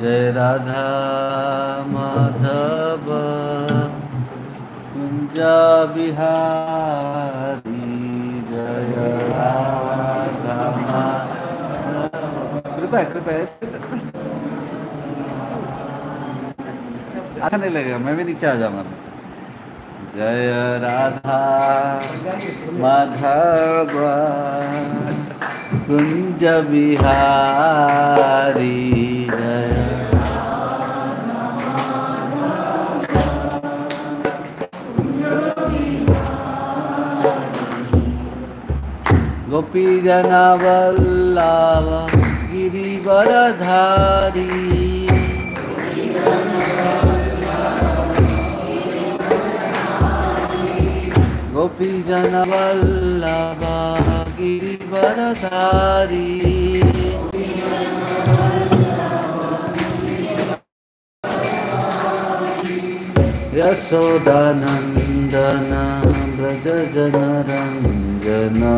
जय राधा माधव, कुंजा बिहारी, जय राधा कृपया कृपया अच्छा नहीं लगेगा, मैं भी नीचे आ जाऊँगा। जय राधा माधव। कुंज बिहारी जय। गोपी जना वल्लभ गिरिवरधारी। गोपी जन वल्लभ गिरिवरधारी यशोदानन्दन व्रज जन रञ्जना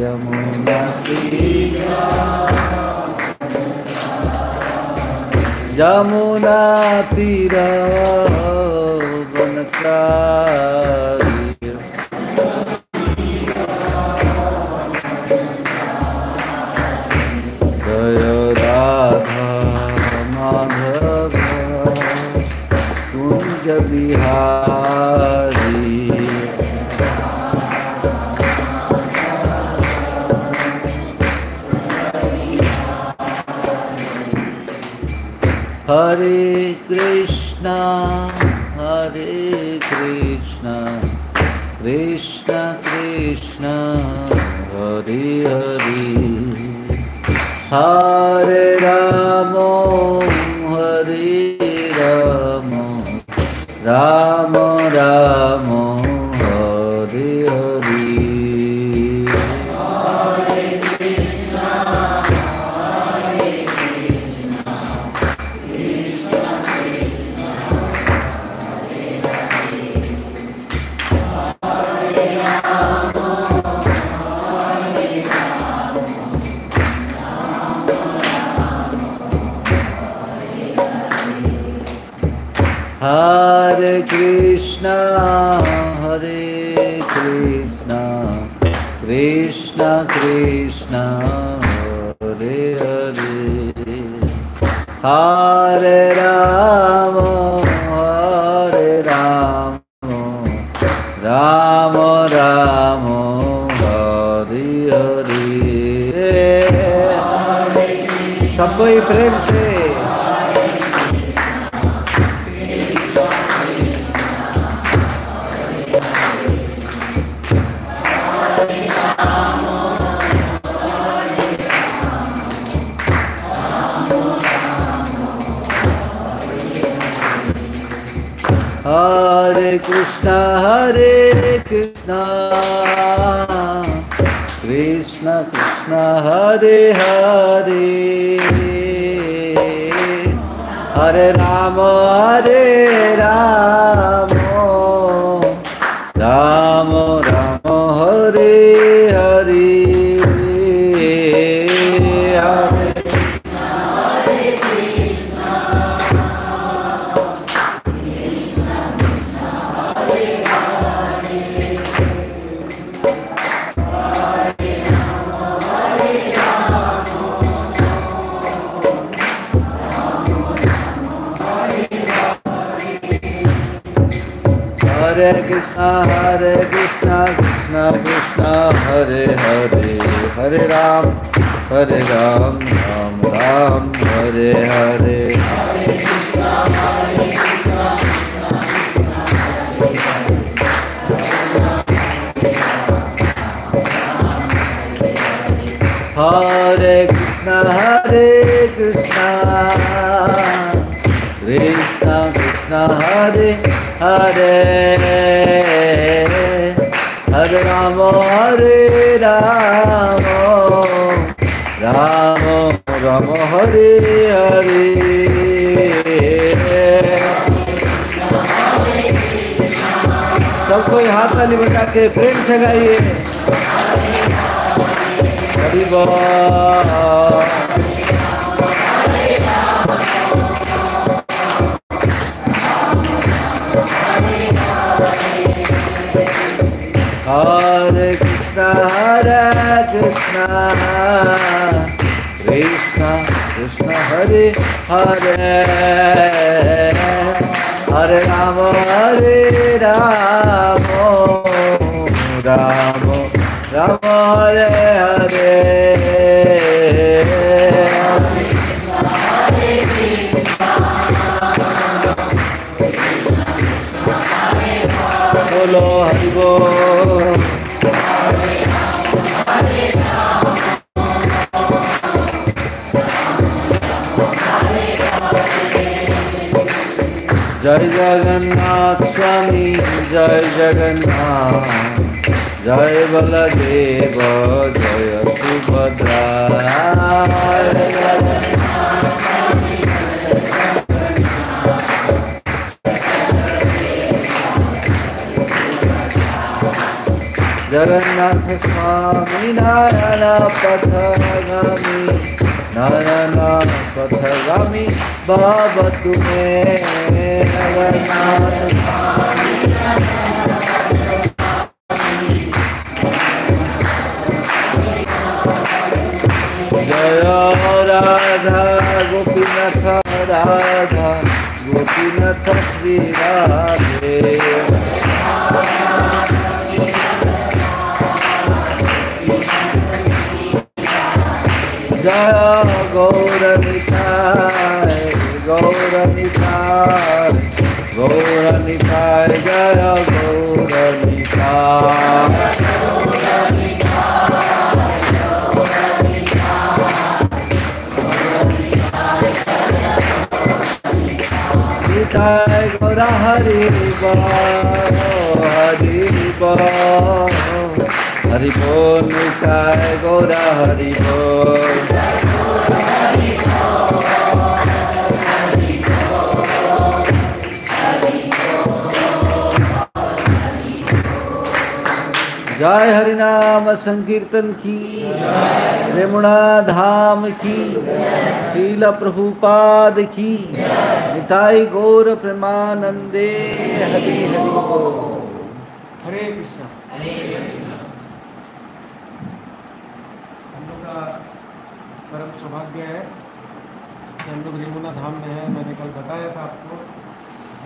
जमुना जमुना तीरा Jamuna Hare Krishna, Hare Krishna, Krishna Krishna, Hare Hare, Hare Rama, Hare Rama, Rama Rama, Hare Hare. सब कोई प्रेम से Hare हाथ के प्रेम से गाइए हरि बोल Hare Krishna, Hare Krishna, Krishna Krishna, Hare Hare Ram, Hare Ram, Ram Ram, Hare जय जगन्नाथ स्वामी जय जगन्नाथ। जय बलदेव जय सुभद्रा। जगन्नाथ स्वामी नारायण पथगामी नारायण पथगामी बाबा तुम्हें जगन्नाथ जय राधा गोपीनाथ राधा गोपीनाथ श्री राधे। जय गौर निताय गौर निताय गौर निताय जय गौर निताय निताय गौर हरि बोल हरि बोल हरि बोल निताय गौर हरि बोल जय हरिनाम संकीर्तन की रेमुणा धाम की, शील प्रभुपाद की निताई गौर प्रेमानंदे, हरि हरि हरे कृष्णा हम लोग का परम सौभाग्य है कि हम लोग रेमुना धाम में हैं, मैंने कल बताया था आपको।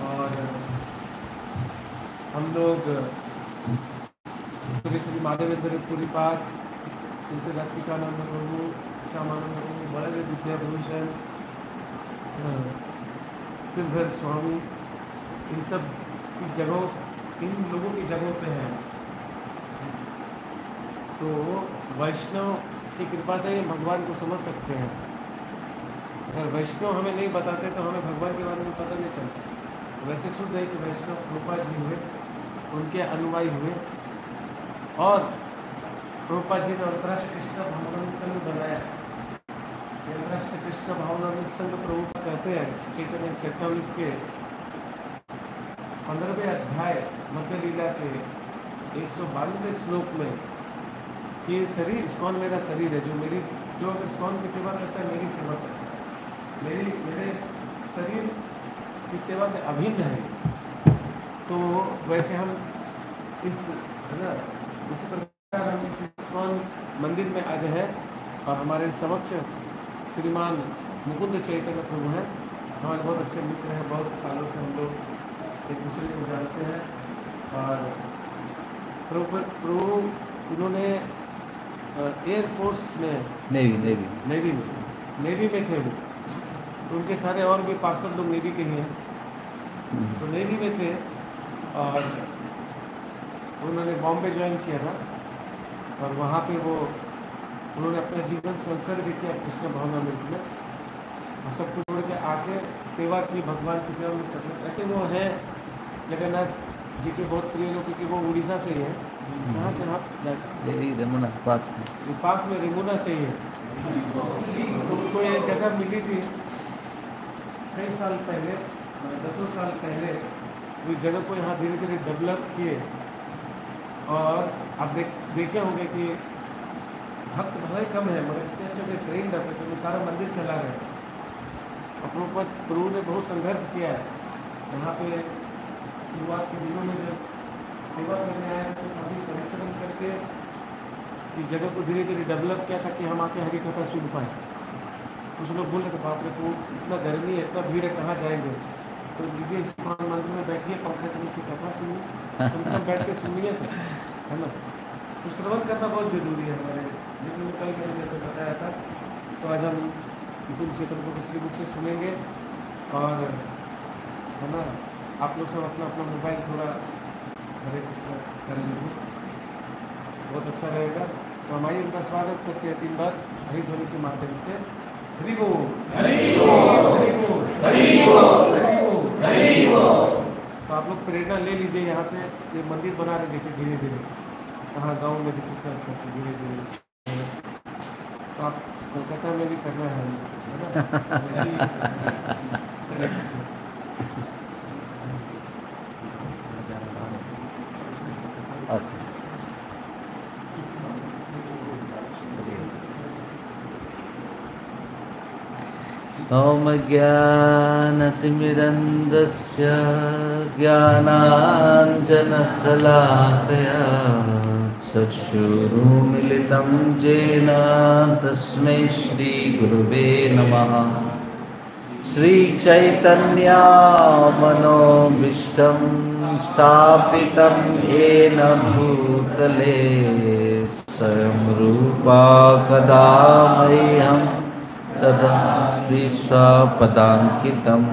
और हम लोग श्री श्री माधवेंद्र पुरी पाठ श्री श्री रसिकानंद प्रभु, श्यामानंद प्रभु, बड़े विद्याभूषण सिरधर स्वामी, इन सब की जगहों, इन लोगों की जगहों पे हैं। तो वैष्णव की कृपा से ही भगवान को समझ सकते हैं। अगर वैष्णव हमें नहीं बताते तो हमें भगवान के बारे में पता नहीं चलता। वैसे शुद्ध है कि वैष्णव प्रभुपाद जी हुए, उनके अनुयायी हुए। और प्रभुपाद जी ने अंतर्राष्ट्रीय कृष्ण भावनामृत संघ बनाया। अंतर्राष्ट्रीय कृष्ण भावनामृत संघ प्रभु कहते हैं, चैतन्य चैतन्यमृत के पंद्रहवें अध्याय मध्य लीला के एक सौ बानवे श्लोक में कि शरीर इस्कॉन मेरा शरीर है? जो मेरी जो अगर इस्कॉन की सेवा करता है, मेरी सेवा करता है। मेरी मेरे शरीर की सेवा से अभिन्न है। तो वैसे हम इस, है ना, उसी प्रकार हम इस इस्कॉन मंदिर में आज हैं और हमारे समक्ष श्रीमान मुकुंद चैतन्य प्रभु हैं। हमारे बहुत अच्छे मित्र हैं, बहुत सालों से हम लोग एक दूसरे को जानते हैं। और प्रभु, उन्होंने एयरफोर्स में। नेवी नेवी नेवी में। नेवी में थे वो। तो उनके सारे और भी पार्सल लोग नेवी के ही हैं। तो नेवी में थे और उन्होंने बॉम्बे ज्वाइन किया था। और वहाँ पे वो उन्होंने अपना जीवन संसर्ग किया कृष्ण भावनामृत में। और सब कुछ छोड़ के आके सेवा की भगवान की सेवा में सफल। ऐसे वो हैं जगन्नाथ जी के बहुत प्रिय लोग क्योंकि वो उड़ीसा से ही हैं। कहाँ से आप यही रमना पास में। ये पास में रेमुना से ही है। तो ये जगह मिली थी। कई साल पहले दसों साल पहले उस जगह को यहाँ धीरे धीरे डेवलप किए। और आप देख देखे होंगे कि भक्त भले कम है मगर इतने अच्छे से ट्रेन है कि वो सारा मंदिर चला रहे हैं अपनों पर प्रभु ने बहुत संघर्ष किया है। यहाँ पे शुरुआत के दिनों में जब सेवा करने आए तो काफ़ी परिश्रम करके इस जगह को धीरे धीरे डेवलप किया ताकि हम आके हरी कथा सुन पाए। कुछ लोग बोल रहे थे, बाप रे को इतना गर्मी है, इतना भीड़ है, कहाँ जाएँगे? तो लीजिए इस मंदिर में बैठिए, पंखा के नीचे कथा सुनिए, कम से कम बैठ के सुनिए तो है ना? तो श्रवण करना बहुत ज़रूरी है हमारे जितने कल मैंने जैसे बताया था तो आज हम विपुल चेतन को किसी बुक से सुनेंगे और, है ना, आप लोग सब अपना अपना मोबाइल थोड़ा हरे कृष्ण कर लीजिए बहुत अच्छा रहेगा। तो हम आइए उनका स्वागत करते हैं तीन बार हरी ध्वनि के माध्यम से। हरि बोल। हरि बोल। हरि बोल। हरि बोल। हरि बोल। तो आप लोग प्रेरणा ले लीजिए यहाँ से। ये मंदिर बना रहे देखिए धीरे धीरे कहाँ गाँव में देखिए कितना अच्छा से धीरे धीरे तो आप कोलकाता में भी करना है। ना? ॐ ज्ञानतिमिरन्दस्य ज्ञानाञ्जनशलाकया चक्षुरुमिलितं येन तस्मै श्रीगुरुवे नमः। श्रीचैतन्यामनोभीष्टं स्थापितं येन भूतले स्वयं रूपा कदा मह्यम् तदस्ति स्वपदाङ्कितं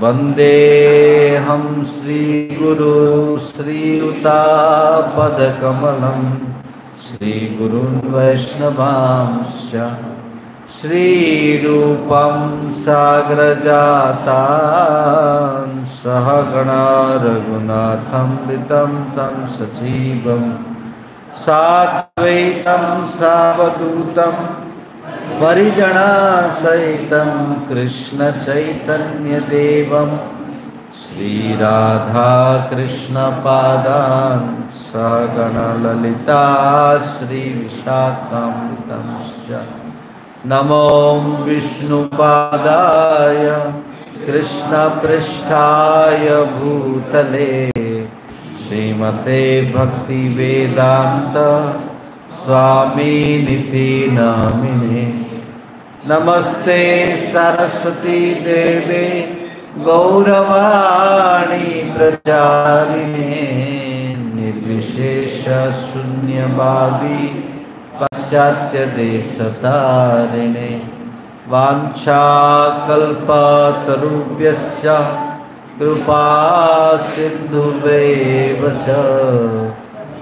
वन्देऽहं श्रीगुरु श्रीयुतापदकमलं श्रीगुरुन् वैष्णवांश्च। श्रीरूपं साग्रजातान्। सहगणा रघुनाथं वितं तं सजीवं साद्वैतं परिजनासहितं कृष्णचैतन्यदेवं श्रीराधाकृष्णपादान् सहगणललिता श्रीविशाखामृतंश्च नमो विष्णुपादाय कृष्णपृष्ठाय भूतले। श्रीमते भक्तिवेदान्त स्वामीनिति नामिने नमस्ते सरस्वती देवे गौरवाणी प्रचारिणे। निर्विशेष शून्यभावी पाश्चात्यदेशतारिणे वाञ्छाकल्पतरुभ्यश्च कृपा सिन्धुवेव च।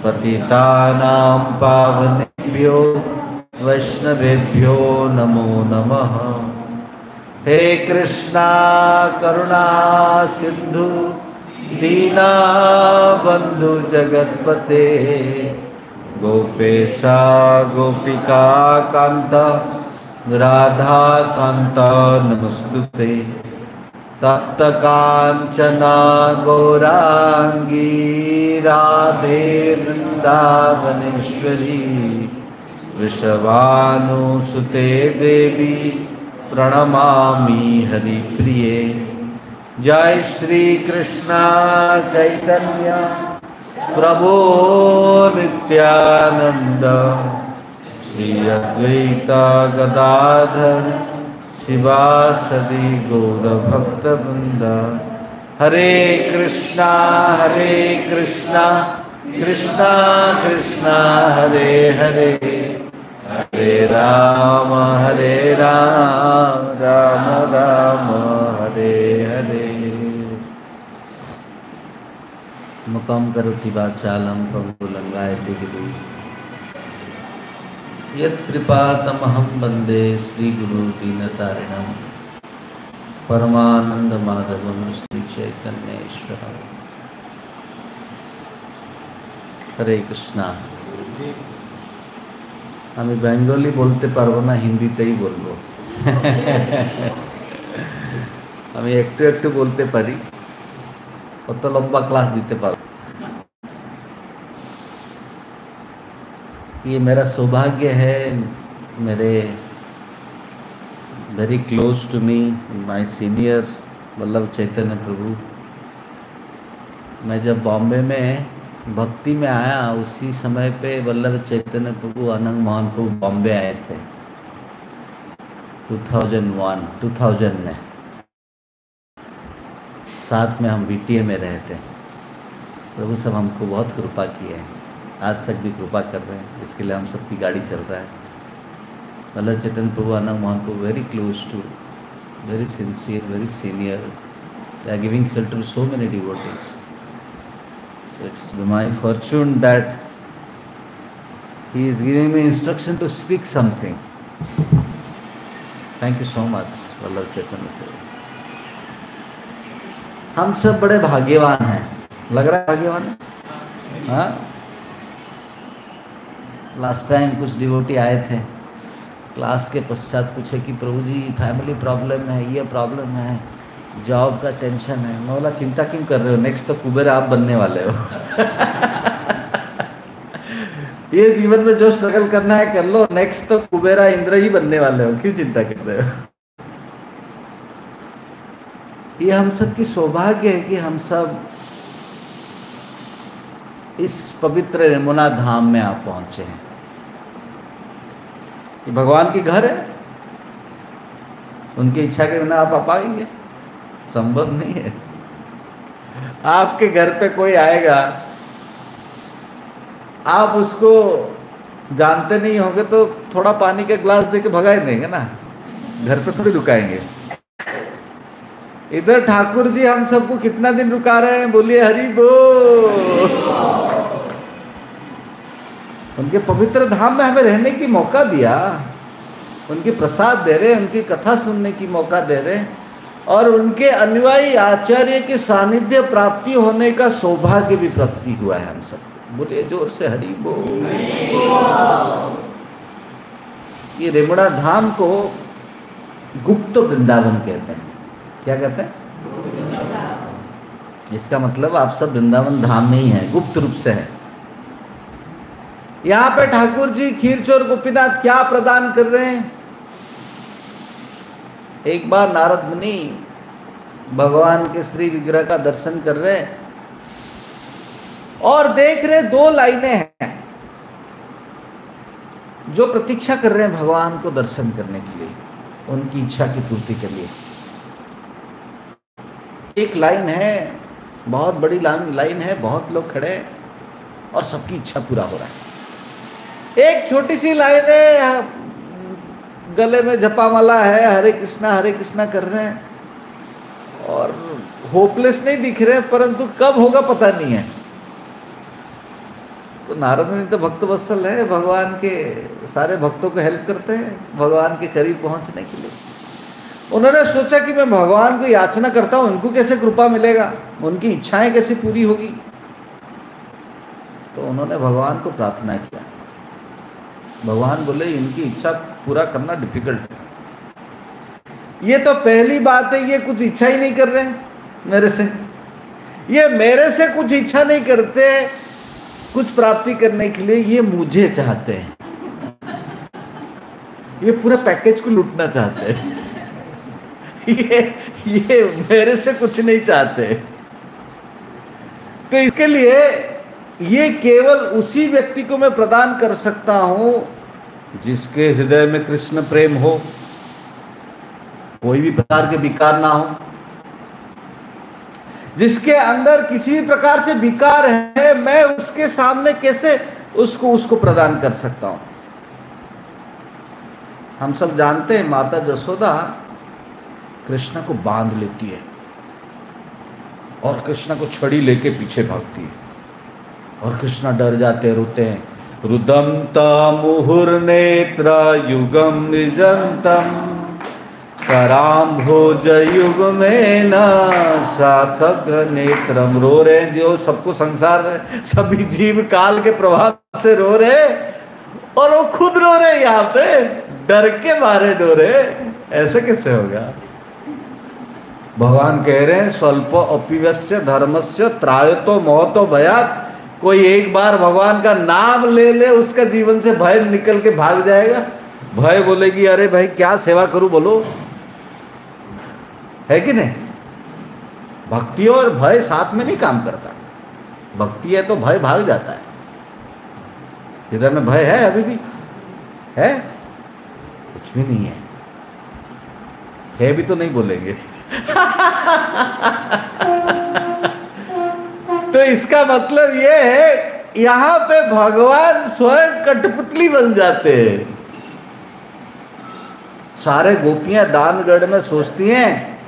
पतितानां पावनेभ्यो वैष्णवेभ्यो नमो नमः। हे कृष्णा, करुणा, सिन्धु, दीना, बन्धु, जगत्पते, गोपेशा, गोपिका राधा राधाकान्त नमस्तुते तप्तकाञ्चना गौराङ्गी राधे वृन्दावनेश्वरी वृषभानुसुते देवी प्रणमामि हरिप्रिये। जय श्री कृष्णा चैतन्य, प्रभो नित्यानन्द। श्री अद्वैता गदाधर शिवासदि गौरभक्तवृन्द। हरे कृष्णा हरे कृष्णा कृष्णा कृष्णा, हरे हरे। हरे राम हरे राम राम राम, हरे हरे। मुकम करोति वाचालं पङ्गुलङ्गायते गिरि यम वंदे श्रीगुरुदीनतारिण परमाधव श्री चैतन्यश्वर हरे कृष्णा। हमें बेंगली बोलते पर हिंदी ते ही बोलो हमें एकटू एक बोलते परि। अत लंबा क्लस दीते ये मेरा सौभाग्य है, मेरे very close to me my senior Vallabh Chaitanya Prabhu. मैं जब बॉम्बे में भक्ति में आया, उसी समय पे वल्लभ चैतन्य प्रभु अनंग मोहन प्रभु बॉम्बे आए थे। 2001 2000 में। साथ में हम बीटीए में रहे थे प्रभु सब हमको बहुत कृपा किए हैं। आज तक भी कृपा कर रहे हैं। इसके लिए हम सबकी गाड़ी चल रहा है। वल्लभ चेतन प्रभु आनंद मोहन को very close to very sincere very senior they are giving sell to so many devotees it's my fortune that he is giving me instruction to speak something thank you so much Vallabh Chetan हम सब बड़े भाग्यवान हैं। लग रहा है भाग्यवान? हाँ? लास्ट टाइम कुछ डिवोटी आए थे। क्लास के पश्चात पूछे कि प्रभु जी फैमिली प्रॉब्लम है, ये प्रॉब्लम है जॉब का टेंशन है। मैं बोला चिंता क्यों कर रहे हो? नेक्स्ट तो कुबेर आप बनने वाले हो। ये जीवन में जो स्ट्रगल करना है, कर लो। नेक्स्ट तो कुबेरा इंद्र ही बनने वाले हो। क्यों चिंता कर रहे हो? ये हम सब की सौभाग्य है कि हम सब इस पवित्र यमुना धाम में आप पहुँचे हैं। ये भगवान के घर है। उनकी इच्छा के बिना आप आ पाएँगे। संभव नहीं है। आपके घर पे कोई आएगा, आप उसको जानते नहीं होंगे तो थोड़ा पानी का ग्लास देके भगाए देंगे ना। घर पे थोड़ी रुकाएँगे। इधर ठाकुर जी, हम सबको कितना दिन रुका रहे हैं? बोलिए, हरी बोल। उनके पवित्र धाम में हमें रहने की मौका दिया। उनके प्रसाद दे रहे उनकी कथा सुनने की मौका दे रहे। और उनके अनुयायी आचार्य के सानिध्य प्राप्ति होने का सौभाग्य भी प्राप्ति हुआ है हम सब बोले ज़ोर से हरि बो ये रेमुड़ा धाम को गुप्त वृंदावन कहते हैं। क्या कहते हैं? इसका मतलब आप सब वृंदावन धाम में ही हैं गुप्त रूप से है। यहाँ पे ठाकुर जी खीरचोर गोपीनाथ क्या प्रदान कर रहे हैं? एक बार नारद मुनि भगवान के श्री विग्रह का दर्शन कर रहे हैं और देख रहे दो लाइनें हैं जो प्रतीक्षा कर रहे हैं भगवान को दर्शन करने के लिए, उनकी इच्छा की पूर्ति के लिए। एक लाइन है, बहुत बड़ी लाइन लाइन है, बहुत लोग खड़े हैं और सबकी इच्छा पूरा हो रहा है। एक छोटी सी लाइन है गले में जपामाला है, हरे कृष्णा हरे कृष्णा कर रहे हैं। और होपलेस नहीं दिख रहे हैं परंतु कब होगा पता नहीं है। तो नारद मुनि तो भक्त वत्सल है, भगवान के सारे भक्तों को हेल्प करते हैं, भगवान के करीब पहुँचने के लिए। उन्होंने सोचा कि मैं भगवान को याचना करता हूँ, उनको कैसे कृपा मिलेगा? उनकी इच्छाएँ कैसे पूरी होगी? तो उन्होंने भगवान को प्रार्थना किया। भगवान बोले, इनकी इच्छा पूरा करना डिफ़िकल्ट है. ये तो पहली बात है, ये कुछ इच्छा ही नहीं कर रहे मेरे से। ये मेरे से कुछ इच्छा नहीं करते कुछ प्राप्ति करने के लिए ये मुझे चाहते हैं। ये पूरा पैकेज को लूटना चाहते हैं। ये ये मेरे से कुछ नहीं चाहते तो इसके लिए ये केवल उसी व्यक्ति को मैं प्रदान कर सकता हूँ जिसके हृदय में कृष्ण प्रेम हो, कोई भी प्रकार के विकार ना हो। जिसके अंदर किसी भी प्रकार से विकार है, मैं उसके सामने कैसे उसको उसको प्रदान कर सकता हूँ? हम सब जानते हैं, माता जसोदा कृष्ण को बाँध लेती है और कृष्ण को छड़ी लेके पीछे भागती है। और कृष्ण डर जाते, रोते हैं रुदम मुहुर्नेत्र युगम निजंतम कराम भोज युग में न सार्थक नेत्रम रो रहे जो सबको संसार सभी जीव काल के प्रभाव से रो रहे और वो खुद रो रहे यहाँ पे। डर के मारे रो रहे ऐसे कैसे होगा? भगवान कह रहे हैं, स्वल्प अपिवस्य धर्मस्य त्रायतो मौतो भयात। कोई एक बार भगवान का नाम ले ले, उसका जीवन से भय निकल के भाग जाएगा। भय बोलेगी, अरे भाई, क्या सेवा करूँ बोलो? है कि नहीं? भक्ति और भय साथ में नहीं काम करता। भक्ति है तो भय भाग जाता है। इधर में भय है अभी भी? है? कुछ भी नहीं है। है भी तो नहीं बोलेंगे। इसका मतलब ये है, यहाँ पे भगवान स्वयं कठपुतली बन जाते हैं। सारे गोपियाँ दानगढ़ में सोचती हैं,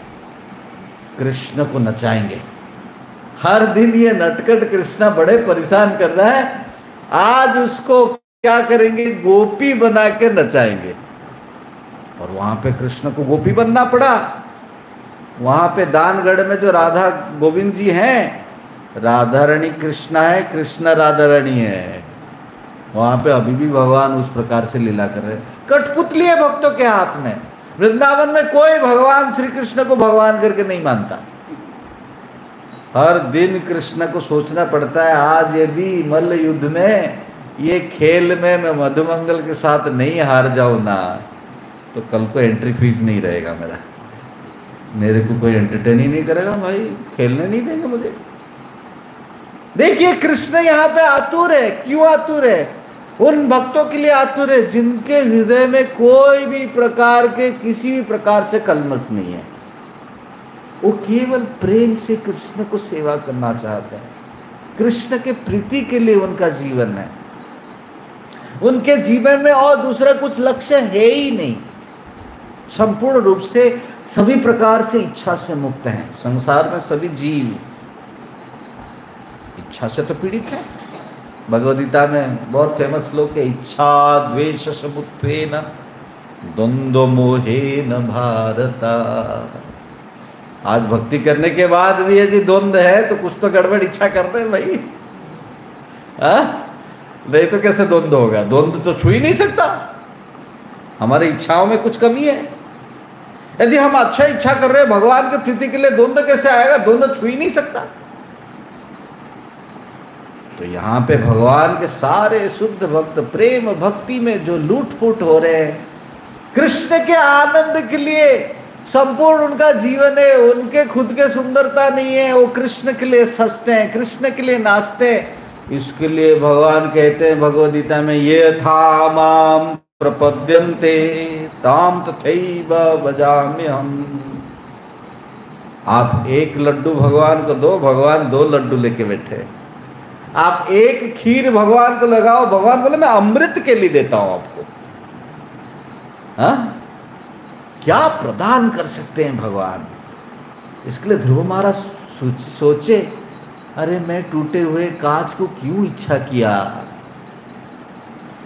कृष्ण को नचाएँगे। हर दिन ये नटकट कृष्णा बड़े परेशान कर रहा है, आज उसको क्या करेंगे, गोपी बना के नचाएँगे। और वहाँ पे कृष्ण को गोपी बनना पड़ा। वहाँ पे दानगढ़ में जो राधा गोविंद जी हैं राधा रानी कृष्णा है, कृष्ण राधा रानी है। वहाँ पे अभी भी भगवान उस प्रकार से लीला कर रहे हैं। कठपुतली है भक्तों के हाथ में। वृंदावन में कोई भगवान श्री कृष्ण को भगवान करके नहीं मानता। हर दिन कृष्ण को सोचना पड़ता है, आज यदि मल्ल युद्ध में ये खेल में मैं मधुमंगल के साथ नहीं हार जाऊँ ना तो कल को एंट्री फ़ीस नहीं रहेगा मेरा। मेरे को कोई एंटरटेन ही नहीं करेगा भाई, खेलने नहीं देंगे मुझे। देखिए, कृष्ण यहाँ पे आतुर है। क्यों आतुर है? उन भक्तों के लिए आतुर है, जिनके हृदय में कोई भी प्रकार के, किसी भी प्रकार से कलमस नहीं है। वो केवल प्रेम से कृष्ण को सेवा करना चाहते हैं। कृष्ण के प्रीति के लिए उनका जीवन है। उनके जीवन में और दूसरा कुछ लक्ष्य है ही नहीं। संपूर्ण रूप से सभी प्रकार से इच्छा से मुक्त हैं। संसार में सभी जीव इच्छा से तो पीड़ित है? भगवदगीता में बहुत फ़ेमस श्लोक है, इच्छा द्वेष न द्वंद्व मोहे न भारता। आज भक्ति करने के बाद भी यदि द्वंद्व है तो कुछ तो गड़बड़ इच्छा कर रहे भाई। हा? नहीं तो कैसे द्वंद्व होगा? द्वंद्व तो छू ही नहीं सकता। हमारी इच्छाओं में कुछ कमी है। यदि हम अच्छा इच्छा कर रहे हैं, भगवान के प्रीति के लिए द्वंद्व कैसे आएगा? द्वंद्व छू ही नहीं सकता। तो यहाँ पे भगवान के सारे शुद्ध भक्त, प्रेम भक्ति में जो लूटपुट हो रहे हैं, कृष्ण के आनंद के लिए संपूर्ण उनका जीवन है, उनके खुद के सुंदरता नहीं है, वो कृष्ण के लिए सस्ते हैं, कृष्ण के लिए नाचते हैं। इसके लिए भगवान कहते हैं भगवदगीता में ये था माम प्रपद्यंते ताम तथैव बजाम्य हम आप एक लड्डू भगवान को दो, भगवान दो लड्डू लेके बैठे आप एक खीर भगवान को लगाओ, भगवान बोले, मैं अमृत के लिए देता हूँ आपको। हा? क्या प्रदान कर सकते हैं भगवान? इसके लिए ध्रुव महाराज सोचे अरे मैं टूटे हुए कांच को क्यों इच्छा किया?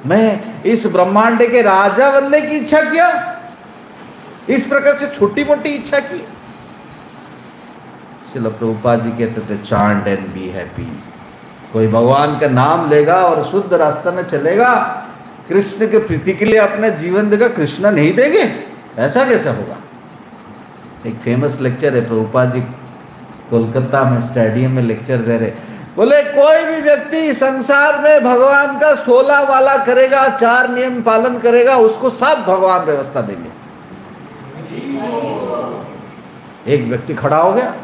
मैं इस ब्रह्मांड के राजा बनने की इच्छा किया, इस प्रकार से छोटी मोटी इच्छा की। शिल प्रभुपा जी कहते थे, चांड एंड बी हैप्पी। कोई भगवान का नाम लेगा और शुद्ध रास्ता में चलेगा, कृष्ण के प्रीति के लिए अपना जीवन देगा कृष्ण नहीं देंगे? ऐसा कैसे होगा? एक फ़ेमस लेक्चर है प्रभुपा जी कोलकाता में स्टेडियम में लेक्चर दे रहे बोले, कोई भी व्यक्ति संसार में भगवान का सोलह वाला करेगा, चार नियम पालन करेगा, उसको सब भगवान व्यवस्था देंगे। एक व्यक्ति खड़ा हो गया।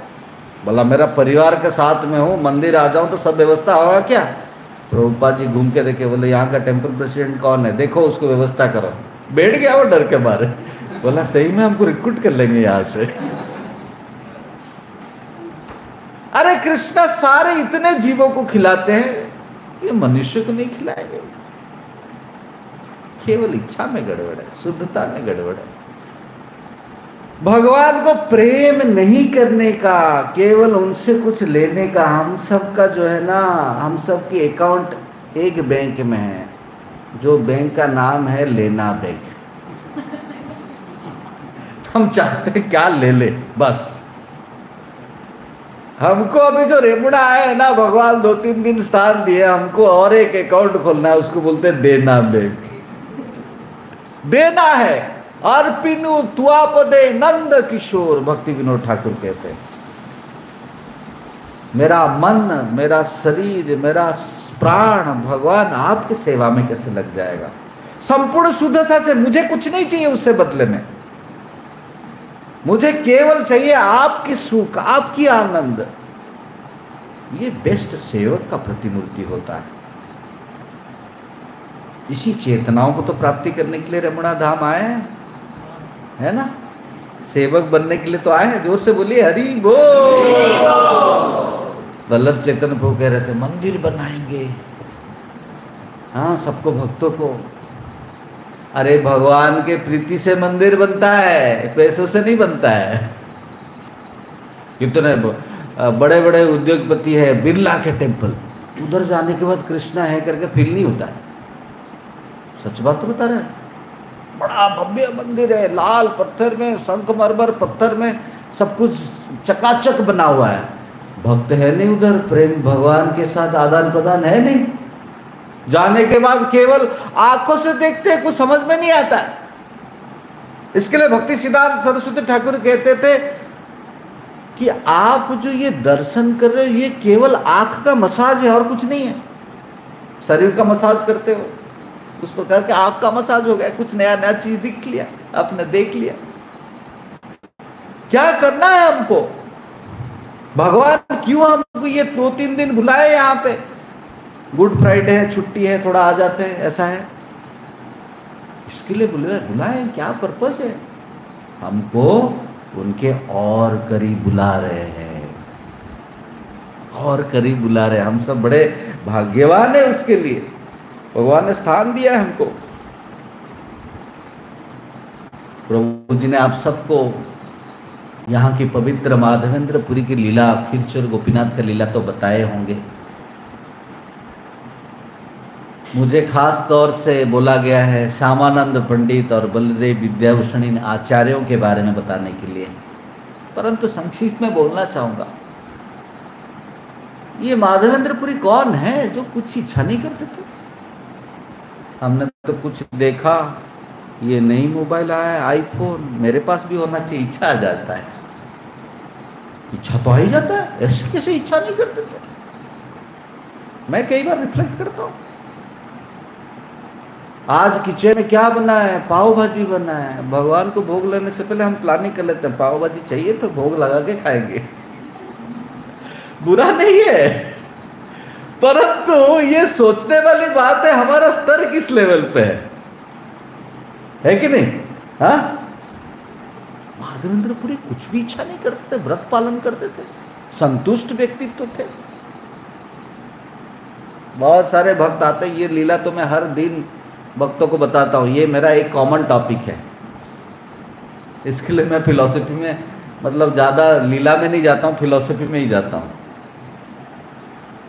बोला मेरा परिवार के साथ में हूँ, मंदिर आ जाऊँ तो सब व्यवस्था होगा क्या? प्रभुपा जी घूम के देखे, बोले, यहाँ का टेंपल प्रेसिडेंट कौन है? देखो, उसको व्यवस्था करो। बैठ गया वो डर के मारे। बोला, सही में हमको रिक्रूट कर लेंगे यहाँ से। अरे, कृष्णा सारे इतने जीवों को खिलाते हैं, ये मनुष्य को नहीं खिलाएँगे। केवल इच्छा में गड़बड़ है, शुद्धता में गड़बड़ है। भगवान को प्रेम नहीं करने का, केवल उनसे कुछ लेने का, हम सब का जो है ना, हम सब की अकाउंट एक बैंक में है। जो बैंक का नाम है लेना बैंक हम चाहते क्या ले ले, बस। हमको अभी जो रेमुड़ा है ना, भगवान दो तीन दिन स्थान दिए, हमको और एक अकाउंट खोलना है, उसको बोलते देना बैंक देना है। अर्पिनु तुआपदे नंद किशोर, भक्ति विनोद ठाकुर कहते हैं। मेरा मन, मेरा शरीर, मेरा प्राण, भगवान आपकी सेवा में कैसे लग जाएगा? संपूर्ण शुद्धता से मुझे कुछ नहीं चाहिए उससे बदले में मुझे केवल चाहिए आपकी सुख, आपकी आनंद। ये बेस्ट सेवक का प्रतिमूर्ति होता है। इसी चेतनाओं को तो प्राप्ति करने के लिए रमणा धाम आए हैं। है ना? सेवक बनने के लिए तो आए हैं, ज़ोर से बोलिए, हरि बो वल्लभ चेतन प्रभु कह रहे थे, मंदिर बनाएँगे। हाँ सबको भक्तों को। अरे, भगवान के प्रीति से मंदिर बनता है, पैसों से नहीं बनता है। कितने बड़े बड़े उद्योगपति है, बिरला के टेंपल उधर जाने के बाद कृष्णा है करके फील नहीं होता है। सच बात तो बता रहे बड़ा भव्य मंदिर है, लाल पत्थर में संखमरमर पत्थर में, सब कुछ चकाचक बना हुआ है। भक्त है नहीं उधर? प्रेम भगवान के साथ आदान प्रदान है नहीं। जाने के बाद केवल आँखों से देखते, कुछ समझ में नहीं आता। इसके लिए भक्ति सिद्धांत सरस्वती ठाकुर कहते थे कि आप जो ये दर्शन कर रहे हो, ये केवल आँख का मसाज है, और कुछ नहीं है। शरीर का मसाज करते हो। उस प्रकार के आँख का मसाज हो गया, कुछ नया नया चीज़ दिख लिया, आपने देख लिया। क्या करना है हमको? भगवान, क्यों हमको ये दो तीन दिन भुलाए यहाँ पे? गुड फ्राइडे है, छुट्टी है, थोड़ा आ जाते हैं, ऐसा है। इसके लिए बुलाए बुलाए, क्या पर्पस है? हमको उनके और करीब बुला रहे हैं। और करीब बुला रहे हैं। हम सब बड़े भाग्यवान है उसके लिए। भगवान ने स्थान दिया है हमको। प्रभु जी ने आप सबको यहाँ की पवित्र माधवेंद्रपुरी की लीला, खीरचोर गोपीनाथ का लीला तो बताए होंगे। मुझे खास तौर से बोला गया है सामानंद पंडित और बलदेव विद्याभूषण इन आचार्यों के बारे में बताने के लिए। परंतु संक्षिप्त में बोलना चाहूँगा, ये माधवेंद्रपुरी कौन है जो कुछ इच्छा नहीं करते थे? हमने तो कुछ देखा, ये नई मोबाइल आया है आईफोन मेरे पास भी होना चाहिए, इच्छा आ जाता है। इच्छा तो आ ही जाता है, ऐसे कैसे इच्छा नहीं करते थे? मैं कई बार रिफ्लेक्ट करता हूँ। आज किचन में क्या बना है? पाव भाजी बना है। भगवान को भोग लेने से पहले हम प्लानिंग कर लेते हैं, पाव भाजी चाहिए तो भोग लगा के खाएँगे। बुरा नहीं है। परंतु ये सोचने वाली बात है, हमारा स्तर किस लेवल पे है? है कि नहीं? हा? माधवेंद्रपुरी कुछ भी इच्छा नहीं करते थे, व्रत पालन करते थे, संतुष्ट व्यक्तित्व थे। बहुत सारे भक्त आते ये लीला तो मैं हर दिन भक्तों को बताता हूँ, ये मेरा एक कॉमन टॉपिक है। इसके लिए मैं फिलोसफी में मतलब ज़्यादा लीला में नहीं जाता हूँ फिलोसफी में ही जाता हूँ।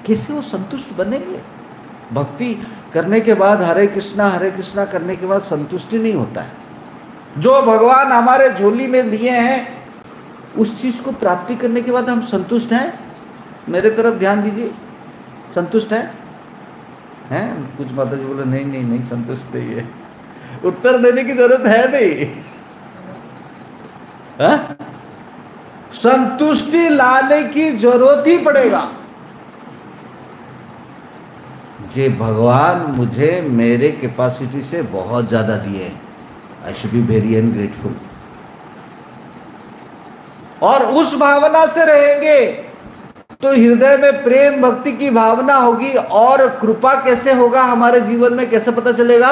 कैसे वो संतुष्ट बनेंगे? भक्ति करने के बाद हरे कृष्णा हरे कृष्णा करने के बाद संतुष्टि नहीं होता है। जो भगवान हमारे झोली में लिए हैं, उस चीज़ को प्राप्ति करने के बाद हम संतुष्ट हैं? मेरे तरफ़ ध्यान दीजिए। संतुष्ट है? हैं? कुछ माता जी बोले, नहीं नहीं नहीं, संतुष्ट नहीं है। उत्तर देने की ज़रूरत है नहीं। हा? संतुष्टि लाने की ज़रूरत ही पड़ेगा। जे भगवान मुझे मेरे कैपेसिटी से बहुत ज़्यादा दिए हैं। I should be very ungrateful और उस भावना से रहेंगे तो हृदय में प्रेम भक्ति की भावना होगी और कृपा कैसे होगा हमारे जीवन में, कैसे पता चलेगा?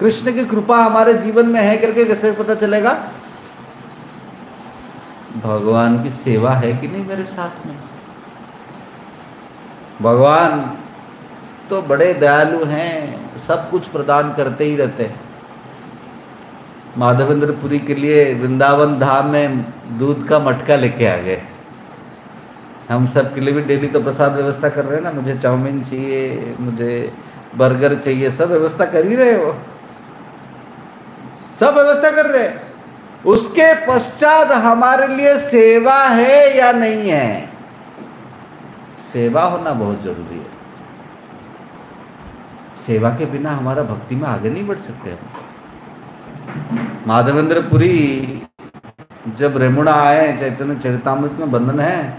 कृष्ण की कृपा हमारे जीवन में है करके कैसे पता चलेगा? भगवान की सेवा है कि नहीं मेरे साथ में? भगवान तो बड़े दयालु हैं, सब कुछ प्रदान करते ही रहते हैं। माधवेंद्रपुरी के लिए वृंदावन धाम में दूध का मटका लेके आ गए। हम सब के लिए भी डेली तो प्रसाद व्यवस्था कर रहे हैं ना, मुझे चाउमीन चाहिए, मुझे बर्गर चाहिए, सब व्यवस्था कर ही रहे हो। सब व्यवस्था कर रहे उसके पश्चात हमारे लिए सेवा है या नहीं है? सेवा होना बहुत ज़रूरी है। सेवा के बिना हमारा भक्ति में आगे नहीं बढ़ सकते हम। माधवेंद्र पुरी जब रेमुणा आए, चैतन्य चरितमृत में बंधन है,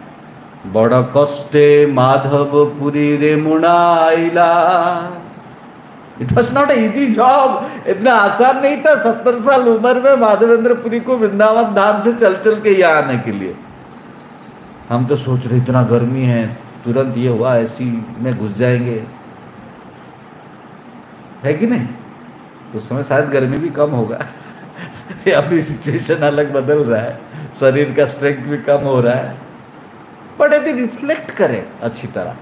बड़ा कष्टे माधवपुरी रेमुणा आइला it was not easy job इतना आसान नहीं था, सत्तर साल उम्र में माधवेंद्र पुरी को वृंदावन धाम से चल चल के यहाँ आने के लिए। हम तो सोच रहे, इतना गर्मी है, तुरंत ये हुआ, ऐसी में घुस जाएँगे। है कि नहीं? उस समय शायद गर्मी भी कम होगा। अभी सिचुएशन अलग बदल रहा है। शरीर का स्ट्रेंथ भी कम हो रहा है। बट यदि रिफ्लेक्ट करें अच्छी तरह।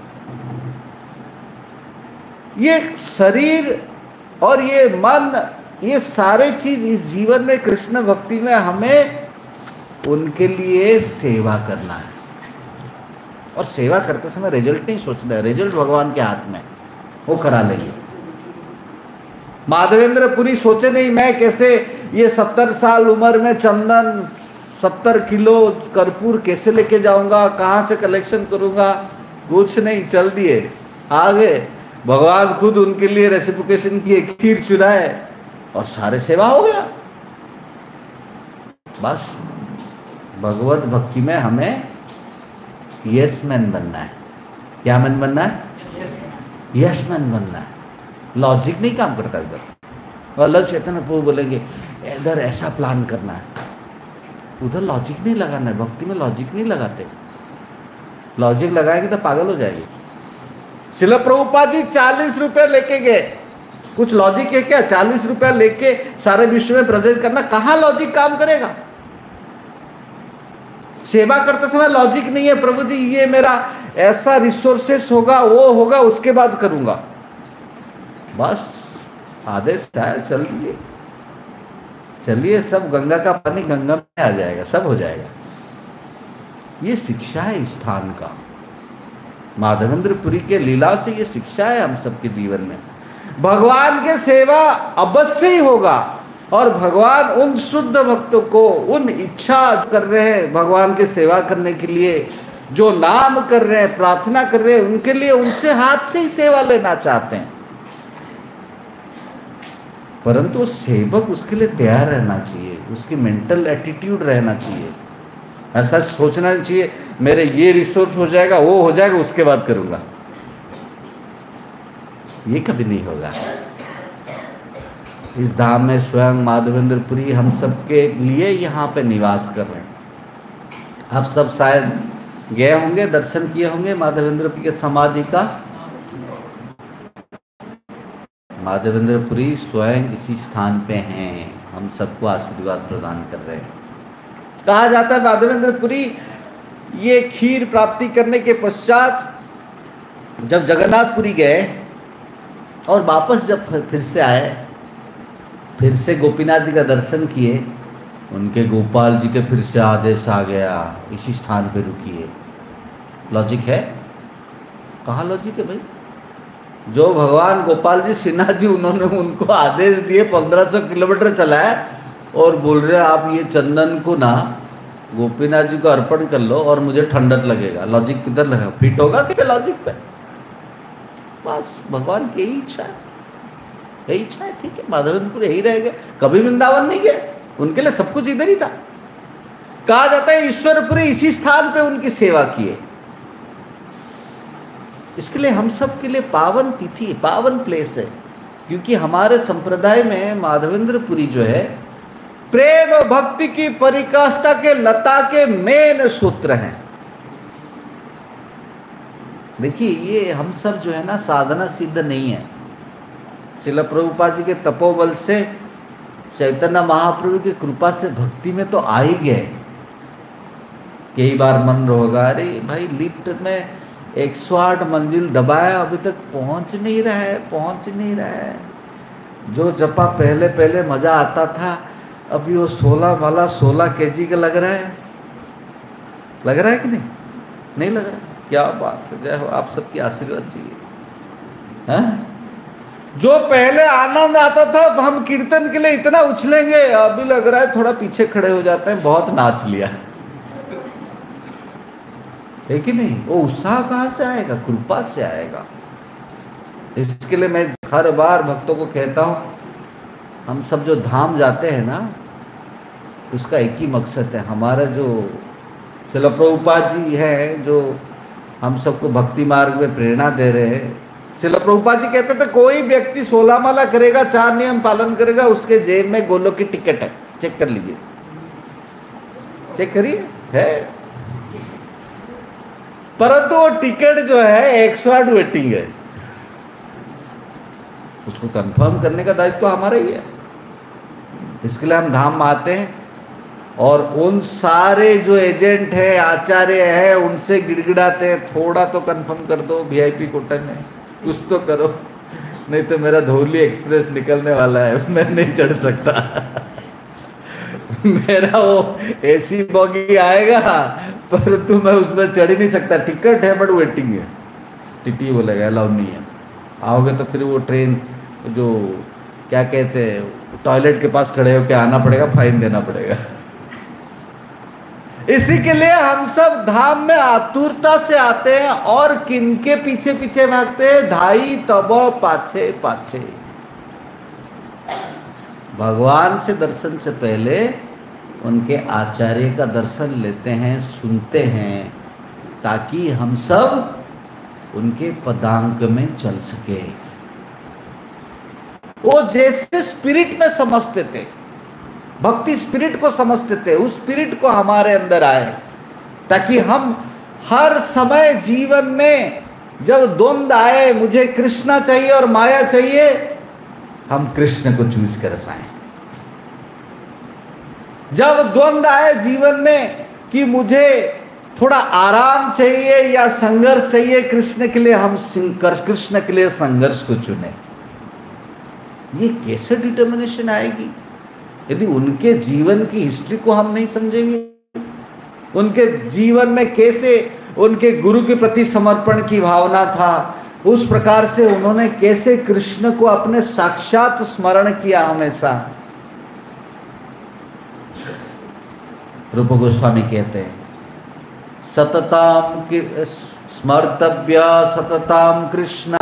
ये शरीर और ये मन, ये सारे चीज़ इस जीवन में, कृष्ण भक्ति में हमें उनके लिए सेवा करना है। और सेवा करते समय रिज़ल्ट नहीं सोचना है। रिज़ल्ट भगवान के हाथ में, वो करा लेंगे। माधवेंद्र पुरी सोचे नहीं मैं कैसे ये सत्तर साल उम्र में चंदन सत्तर किलो कर्पूर कैसे लेके जाऊँगा कहाँ से कलेक्शन करूँगा? कुछ नहीं चल दिए। आगे भगवान खुद उनके लिए रेसिपिकेशन की एक खीर चुराए और सारे सेवा हो गया। बस भगवत भक्ति में हमें यस मैन बनना है। क्या मैन बनना है? यस मैन बनना है। लॉजिक नहीं काम करता इधर। अलग चेतन प्रभु बोलेंगे, इधर ऐसा प्लान करना है। उधर लॉजिक नहीं लगाना है, भक्ति में लॉजिक नहीं लगाते। लॉजिक लगाएँगे तो पागल हो जाएगी। शिल प्रभुपा जी, चालीस रुपए लेके गए। कुछ लॉजिक है क्या? चालीस रुपया लेके सारे विश्व में प्रेजेंट करना। कहा लॉजिक काम करेगा? सेवा करते समय लॉजिक नहीं है। प्रभु जी, ये मेरा ऐसा रिसोर्सेस होगा, वो होगा, उसके बाद करूँगा। बस आदेश है चल लीजिए चलिए, सब गंगा का पानी गंगा में आ जाएगा, सब हो जाएगा। ये शिक्षा है स्थान का। माधवेंद्रपुरी के लीला से ये शिक्षा है हम सबके जीवन में। भगवान के सेवा अवश्य ही होगा और भगवान उन शुद्ध भक्तों को, उन इच्छा कर रहे हैं भगवान की सेवा करने के लिए, जो नाम कर रहे हैं, प्रार्थना कर रहे हैं, उनके लिए उनसे हाथ से ही सेवा लेना चाहते हैं। परंतु सेवक उसके लिए तैयार रहना चाहिए, उसकी मेंटल एटीट्यूड रहना चाहिए। ऐसा सोचना चाहिए, मेरे ये रिसोर्स हो जाएगा, वो हो जाएगा, उसके बाद करूँगा। ये कभी नहीं होगा। इस धाम में स्वयं माधवेंद्रपुरी हम सबके लिए यहाँ पे निवास कर रहे हैं। आप सब शायद गए होंगे, दर्शन किए होंगे माधवेंद्रपुरी के समाधि का। माधवेंद्रपुरी स्वयं इसी स्थान पे हैं। हम सबको आशीर्वाद प्रदान कर रहे हैं। कहा जाता है माधवेंद्रपुरी ये खीर प्राप्ति करने के पश्चात जब जगन्नाथपुरी गए और वापस जब फिर से आए, फिर से गोपीनाथ जी का दर्शन किए, उनके गोपाल जी के फिर से आदेश आ गया, इसी स्थान पे रुकिए। लॉजिक है? कहाँ लॉजिक है भाई? जो भगवान गोपाल जी सिन्हा जी, उन्होंने उनको आदेश दिए, पंद्रह सौ किलोमीटर चलाए और बोल रहे आप ये चंदन को ना गोपीनाथ जी को अर्पण कर लो और मुझे ठंडक लगेगा। लॉजिक किधर लगेगा फिट होगा कि लॉजिक पे? बस, भगवान की यही इच्छा है। यही इच्छा है, ठीक है। माधवेंद्रपुर यही रहेगा कभी वृंदावन नहीं गए उनके लिए सब कुछ इधर ही था। कहा जाता है, ईश्वरपुरी इसी स्थान पे उनकी सेवा किए इसके लिए हम सब के लिए पावन तिथि, पावन प्लेस है। क्योंकि हमारे संप्रदाय में माधवेंद्रपुरी जो है, प्रेम भक्ति की परिकाष्ठा के लता के मेन सूत्र हैं। देखिए, ये हम सब जो है ना, साधना सिद्ध नहीं है। शिल प्रभुपा जी के तपोबल से, चैतन्य महाप्रभु की कृपा से भक्ति में तो आ ही गए। कई बार मन होगा अरे भाई, लिफ्ट में 108 मंजिल दबाया, अभी तक पहुँच नहीं रहा है, पहुँच नहीं रहा है। जो जपा पहले पहले मज़ा आता था, अभी वो 16 वाला 16 के जी का लग रहा है। लग रहा है कि नहीं? नहीं लग रहा। है। क्या बात है, जय हो, आप सबकी आशीर्वाद चाहिए। हाँ? जो पहले आनंद आता था हम कीर्तन के लिए इतना उछलेंगे, अभी लग रहा है थोड़ा पीछे खड़े हो जाते हैं, बहुत नाच लिया। है कि नहीं? वो उत्साह कहाँ से आएगा? कृपा से आएगा। इसके लिए मैं हर बार भक्तों को कहता हूँ, हम सब जो धाम जाते हैं ना, उसका एक ही मकसद है। हमारा जो शिल प्रभुपाद जी है, जो हम सबको भक्ति मार्ग में प्रेरणा दे रहे हैं, शिल प्रभुपाद जी कहते थे, कोई व्यक्ति सोलह माला करेगा, चार नियम पालन करेगा, उसके जेब में गोलों की टिकट है। चेक कर लीजिए। चेक करिए, है? परंतु वो टिकट जो है एक्सवर्ड वेटिंग है। उसको कंफर्म करने का दायित्व तो हमारा ही है। इसके लिए हम धाम आते हैं और उन सारे जो एजेंट है, आचार्य है, उनसे गिड़गिड़ाते हैं, थोड़ा तो कंफर्म कर दो वीआईपी कोटा में। कुछ तो करो, नहीं तो मेरा धोली एक्सप्रेस निकलने वाला है, मैं नहीं चढ़ सकता। मेरा वो एसी बॉगी आएगा, पर परंतु मैं उसमें चढ़ ही नहीं सकता। टिकट है, बट वेटिंग है। टीटी बोलेगा अलाउ नहीं है। आओगे तो फिर वो ट्रेन जो क्या कहते हैं टॉयलेट के पास खड़े होकर आना पड़ेगा फाइन देना पड़ेगा। इसी के लिए हम सब धाम में आतुरता से आते हैं और किनके पीछे पीछे भागते हैं? धाई, तबो, पाछे पाछे। भगवान से दर्शन से पहले उनके आचार्य का दर्शन लेते हैं, सुनते हैं, ताकि हम सब उनके पदांक में चल सके। वो जैसे स्पिरिट में समझते थे, भक्ति स्पिरिट को समझते थे, उस स्पिरिट को हमारे अंदर आए, ताकि हम हर समय जीवन में जब द्वंद आए, मुझे कृष्णा चाहिए और माया चाहिए, हम कृष्ण को चूज़ कर पाए। जब द्वंद आए जीवन में कि मुझे थोड़ा आराम चाहिए या संघर्ष चाहिए, कृष्ण के लिए हम कृष्ण के लिए संघर्ष को चुने। ये कैसे डिटर्मिनेशन आएगी? यदि उनके जीवन की हिस्ट्री को हम नहीं समझेंगे, उनके जीवन में कैसे उनके गुरु के प्रति समर्पण की भावना था, उस प्रकार से उन्होंने कैसे कृष्ण को अपने साक्षात स्मरण किया हमेशा। रूप गोस्वामी कहते हैं। सतताम स्मर्तव्य सतताम कृष्ण,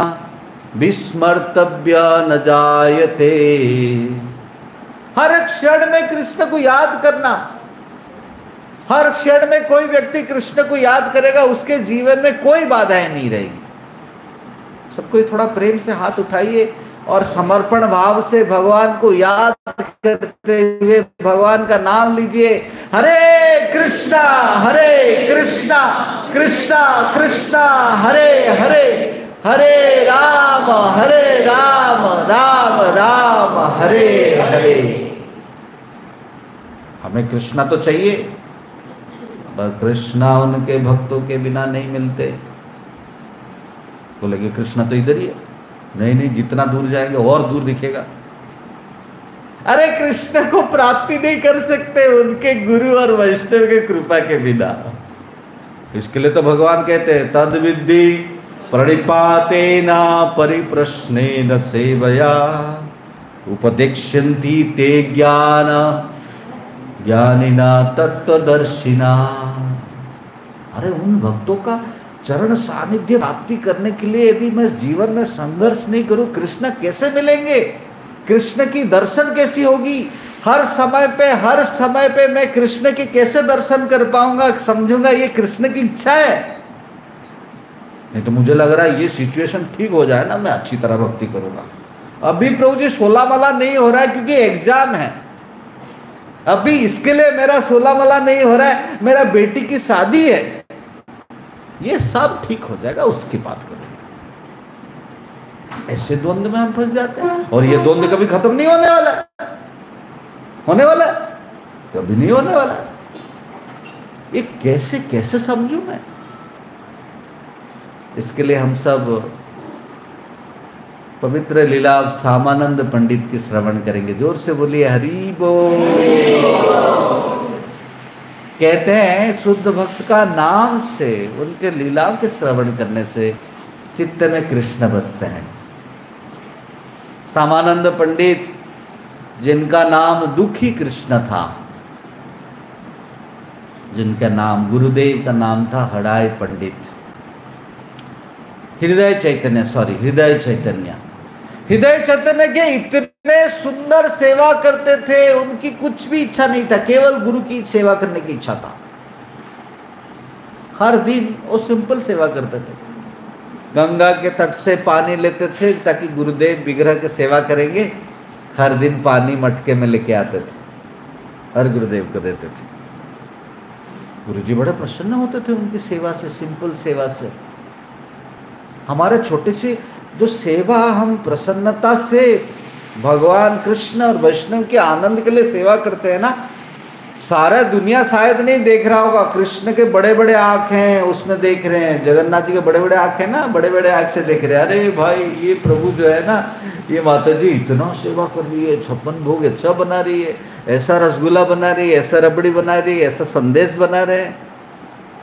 विस्मर्तव्य न जायते। हर क्षण में कृष्ण को याद करना, हर क्षण में कोई व्यक्ति कृष्ण को याद करेगा, उसके जीवन में कोई बाधाएँ नहीं रहेगी। सबको थोड़ा प्रेम से हाथ उठाइए। और समर्पण भाव से भगवान को याद करते हुए भगवान का नाम लीजिए, हरे कृष्णा हरे कृष्णा कृष्णा कृष्णा, हरे हरे हरे राम हरे राम राम राम, हरे हरे। हमें कृष्णा तो चाहिए, पर कृष्णा उनके भक्तों के बिना नहीं मिलते। बोले कि कृष्णा तो इधर ही है। नहीं नहीं, जितना दूर जाएँगे और दूर दिखेगा। अरे कृष्ण को प्राप्ति नहीं कर सकते, उनके गुरु और वैष्णव के कृपा के बिना। इसके लिए तो भगवान कहते हैं, तद विद्धि प्रणिपातेन परिप्रश्नेन सेवया। उपदेक्षन्ति ते ज्ञान, ज्ञानिना तत्वदर्शिना अरे उन भक्तों का चरण सानिध्य प्राप्ति करने के लिए यदि मैं जीवन में संघर्ष नहीं करूँ, कृष्ण कैसे मिलेंगे? कृष्ण की दर्शन कैसी होगी? हर समय पे, हर समय पे मैं कृष्ण के कैसे दर्शन कर पाऊँगा? समझूँगा ये कृष्ण की इच्छा है। नहीं तो मुझे लग रहा है ये सिचुएशन ठीक हो जाए ना, मैं अच्छी तरह भक्ति करूँगा। अभी प्रभु जी सोलह मला नहीं हो रहा है क्योंकि एग्ज़ाम है। अभी इसके लिए मेरा सोलह मला नहीं हो रहा है, मेरा बेटी की शादी है। ये सब ठीक हो जाएगा, उसकी बात करो। ऐसे द्वंद में हम फंस जाते हैं, और ये द्वंद कभी खत्म नहीं होने वाला। होने वाला? कभी नहीं होने वाला। ये कैसे कैसे समझू मैं? इसके लिए हम सब पवित्र लीला सामानंद पंडित की श्रवण करेंगे। ज़ोर से बोलिए, हरी बो कहते हैं, शुद्ध भक्त का नाम से, उनके लीलाओं के श्रवण करने से चित्त में कृष्ण बसते हैं। सामानंद पंडित, जिनका नाम दुखी कृष्ण था, जिनका नाम गुरुदेव का नाम था हड़ाई पंडित। हृदय चैतन्य सॉरी हृदय चैतन्य। हृदय चैतन्य के इतने इतने सुंदर सेवा करते थे, उनकी कुछ भी इच्छा नहीं था, केवल गुरु की सेवा करने की इच्छा था। हर दिन वो सिंपल सेवा करते थे। गंगा के तट से पानी लेते थे, ताकि गुरुदेव विग्रह की सेवा करेंगे। हर दिन पानी मटके में लेके आते थे, हर गुरुदेव को देते थे। गुरुजी बड़े प्रसन्न होते थे उनकी सेवा से, सिंपल सेवा से। हमारे छोटे से जो सेवा, हम प्रसन्नता से भगवान कृष्ण और वैष्णव के आनंद के लिए सेवा करते हैं ना, सारा दुनिया शायद नहीं देख रहा होगा। कृष्ण के बड़े बड़े आँख हैं, उसमें देख रहे हैं। जगन्नाथ जी के बड़े बड़े आँख हैं ना बड़े बड़े आँख से देख रहे हैं। अरे भाई, ये प्रभु जो है ना, ये माता जी इतना सेवा कर रही है, छप्पन भोग अच्छा बना रही है, ऐसा रसगुल्ला बना रही है, ऐसा रबड़ी बना रही है, ऐसा संदेश बना रहे हैं।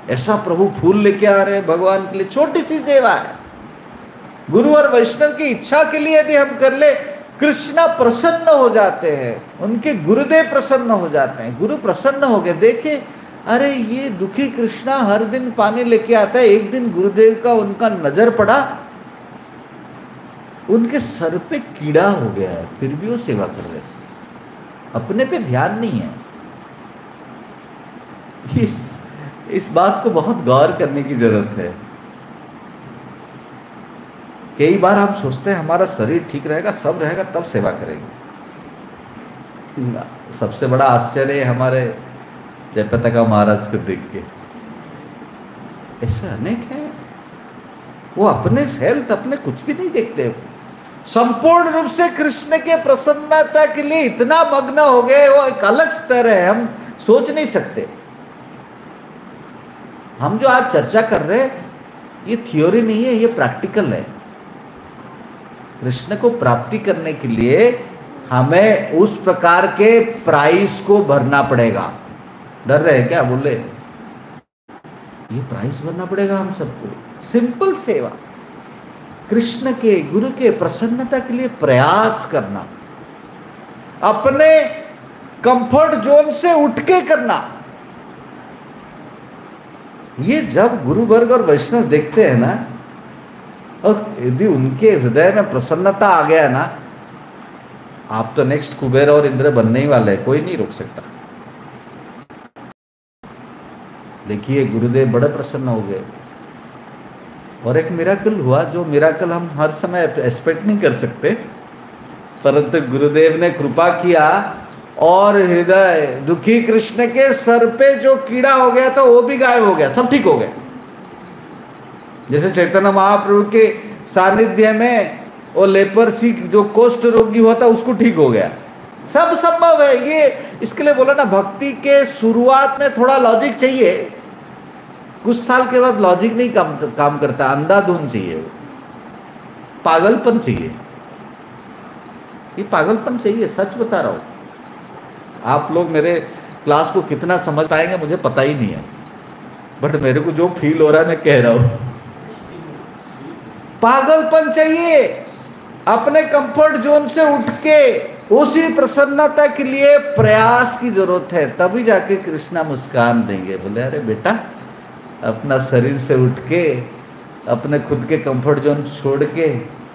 ऐसा प्रभु फूल लेके आ रहे हैं, भगवान के लिए। छोटी सी सेवा है। गुरु और वैष्णव की इच्छा के लिए यदि हम कर ले कृष्णा प्रसन्न हो जाते हैं, उनके गुरुदेव प्रसन्न हो जाते हैं। गुरु प्रसन्न हो गए। देखे अरे ये दुखी कृष्णा हर दिन पानी लेके आता है, एक दिन गुरुदेव का उनका नज़र पड़ा, उनके सर पे कीड़ा हो गया है, फिर भी वो सेवा कर रहे अपने पे ध्यान नहीं है। इस इस बात को बहुत गौर करने की ज़रूरत है। कई बार हम सोचते हैं, हमारा शरीर ठीक रहेगा, सब रहेगा, तब सेवा करेंगे। सबसे बड़ा आश्चर्य हमारे जयपता का महाराज को देख के। ऐसे अनेक हैं। वो अपने हेल्थ अपने कुछ भी नहीं देखते। संपूर्ण रूप से कृष्ण के प्रसन्नता के लिए इतना मग्न हो गए, वो एक अलग स्तर है, हम सोच नहीं सकते। हम जो आज चर्चा कर रहे हैं, ये थियोरी नहीं है, ये प्रैक्टिकल है। कृष्ण को प्राप्ति करने के लिए हमें उस प्रकार के प्राइस को भरना पड़ेगा। डर रहे क्या? बोले ये प्राइस भरना पड़ेगा हम सबको। सिंपल सेवा। कृष्ण के, गुरु के प्रसन्नता के लिए प्रयास करना। अपने कंफर्ट जोन से उठ के करना। ये जब गुरु वर्ग और वैष्णव देखते हैं ना और यदि उनके हृदय में प्रसन्नता आ गया ना, आप तो नेक्स्ट कुबेर और इंद्र बनने ही वाले हैं, कोई नहीं रोक सकता। देखिए, गुरुदेव बड़े प्रसन्न हो गए। और एक मिराकल हुआ, जो मिराकल हम हर समय एक्सपेक्ट नहीं कर सकते। परंतु गुरुदेव ने कृपा किया और हृदय दुखी कृष्ण के सर पे जो कीड़ा हो गया था, वो भी गायब हो गया, सब ठीक हो गया जैसे चैतन्य महाप्रभु के सानिध्य में वो लेपरसी जो कोष्ठ रोगी हुआ था उसको ठीक हो गया। सब संभव है। ये इसके लिए बोला ना, भक्ति के शुरुआत में थोड़ा लॉजिक चाहिए। कुछ साल के बाद लॉजिक नहीं काम काम करता। अंधाधुन चाहिए। पागलपन चाहिए। ये पागलपन चाहिए, सच बता रहा हूँ। आप लोग मेरे क्लास को कितना समझ पाएँगे, मुझे पता ही नहीं है। बट मेरे को जो फील हो रहा है, मैं कह रहा हूँ। पागलपन चाहिए। अपने कंफर्ट जोन से उठ के उसी प्रसन्नता के लिए प्रयास की ज़रूरत है, तभी जाके कृष्णा मुस्कान देंगे। बोले, अरे बेटा, अपना शरीर से उठ के, अपने खुद के कंफर्ट जोन छोड़ के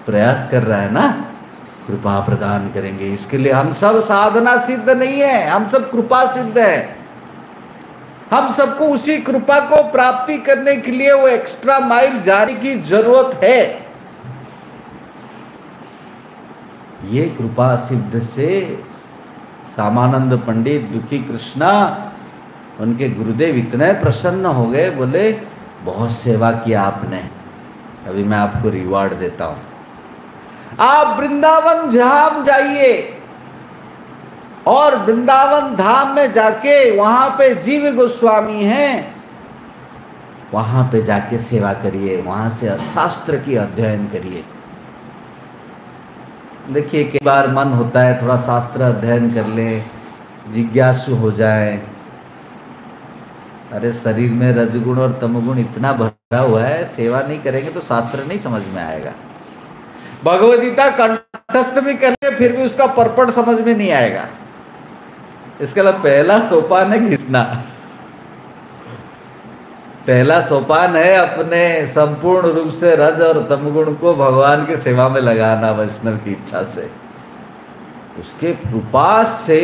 प्रयास कर रहा है ना? कृपा प्रदान करेंगे। इसके लिए हम सब साधना सिद्ध नहीं है, हम सब कृपा सिद्ध है। हम सबको उसी कृपा को प्राप्ति करने के लिए वो एक्स्ट्रा माइल जाने की ज़रूरत है। ये कृपा सिद्ध से सामानंद पंडित दुखी कृष्णा, उनके गुरुदेव इतने प्रसन्न हो गए, बोले, बहुत सेवा किया आपने। अभी मैं आपको रिवार्ड देता हूँ। आप वृंदावन धाम जाइए। और वृंदावन धाम में जाके वहाँ पे जीव गोस्वामी हैं। वहाँ पे जाके सेवा करिए, वहाँ से शास्त्र की अध्ययन करिए। देखिए, कई बार मन होता है थोड़ा शास्त्र अध्ययन कर ले, जिज्ञासु हो जाए। अरे, शरीर में रजगुण और तमगुण इतना भरा हुआ है, सेवा नहीं करेंगे तो शास्त्र नहीं समझ में आएगा। भगवदगीता कंठस्थ भी करेंगे, फिर भी उसका परपट समझ में नहीं आएगा। इसके अलावा पहला सोपान है घिसना पहला सोपान है अपने संपूर्ण रूप से रज और तमगुण को भगवान की सेवा में लगाना वैष्णव की इच्छा से। उसके उपास से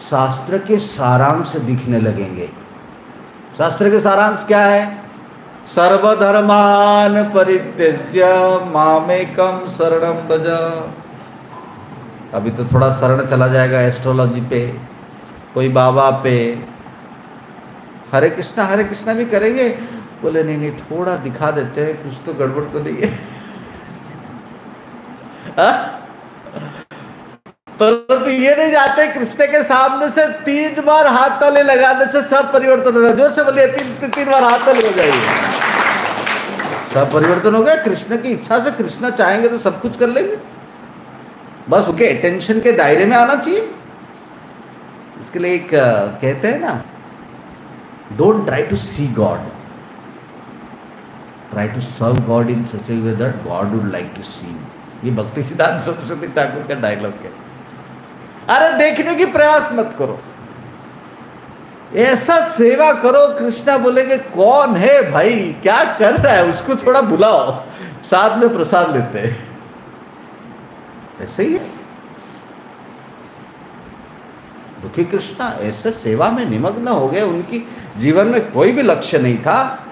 शास्त्र के सारांश दिखने लगेंगे। शास्त्र के सारांश क्या है? सर्वधर्मान परित्यज्य मामेकम शरणम भज। अभी तो थोड़ा शरण चला जाएगा एस्ट्रोलॉजी पे। कोई बाबा पे। हरे कृष्णा हरे कृष्णा भी करेंगे? बोले नहीं नहीं थोड़ा दिखा देते हैं कुछ तो गड़बड़ तो नहीं है। हाँ? परंतु ये नहीं जाते कृष्ण के सामने से तीन बार हाथ तले लगाने से सब परिवर्तन हो ज़ोर से बोलिए तीन ती, तीन बार हाथ तले हो जाएँगे। सब परिवर्तन हो गया कृष्ण की इच्छा से कृष्ण चाहेंगे तो सब कुछ कर लेंगे। बस उनके अटेंशन के दायरे में आना चाहिए। इसके लिए एक कहते हैं ना don't try to see God try to serve God in such a way that God would like to see ये भक्ति सिद्धांत सरस्वती ठाकुर का डायलॉग है? अरे देखने की प्रयास मत करो। ऐसा सेवा करो, कृष्णा बोलेंगे, कौन है भाई? क्या कर रहा है? उसको थोड़ा बुलाओ। साथ में प्रसाद लेते हैं। ऐसे ही है। दुखी कृष्णा, ऐसे सेवा में निमग्न हो गए, उनकी जीवन में कोई भी लक्ष्य नहीं था।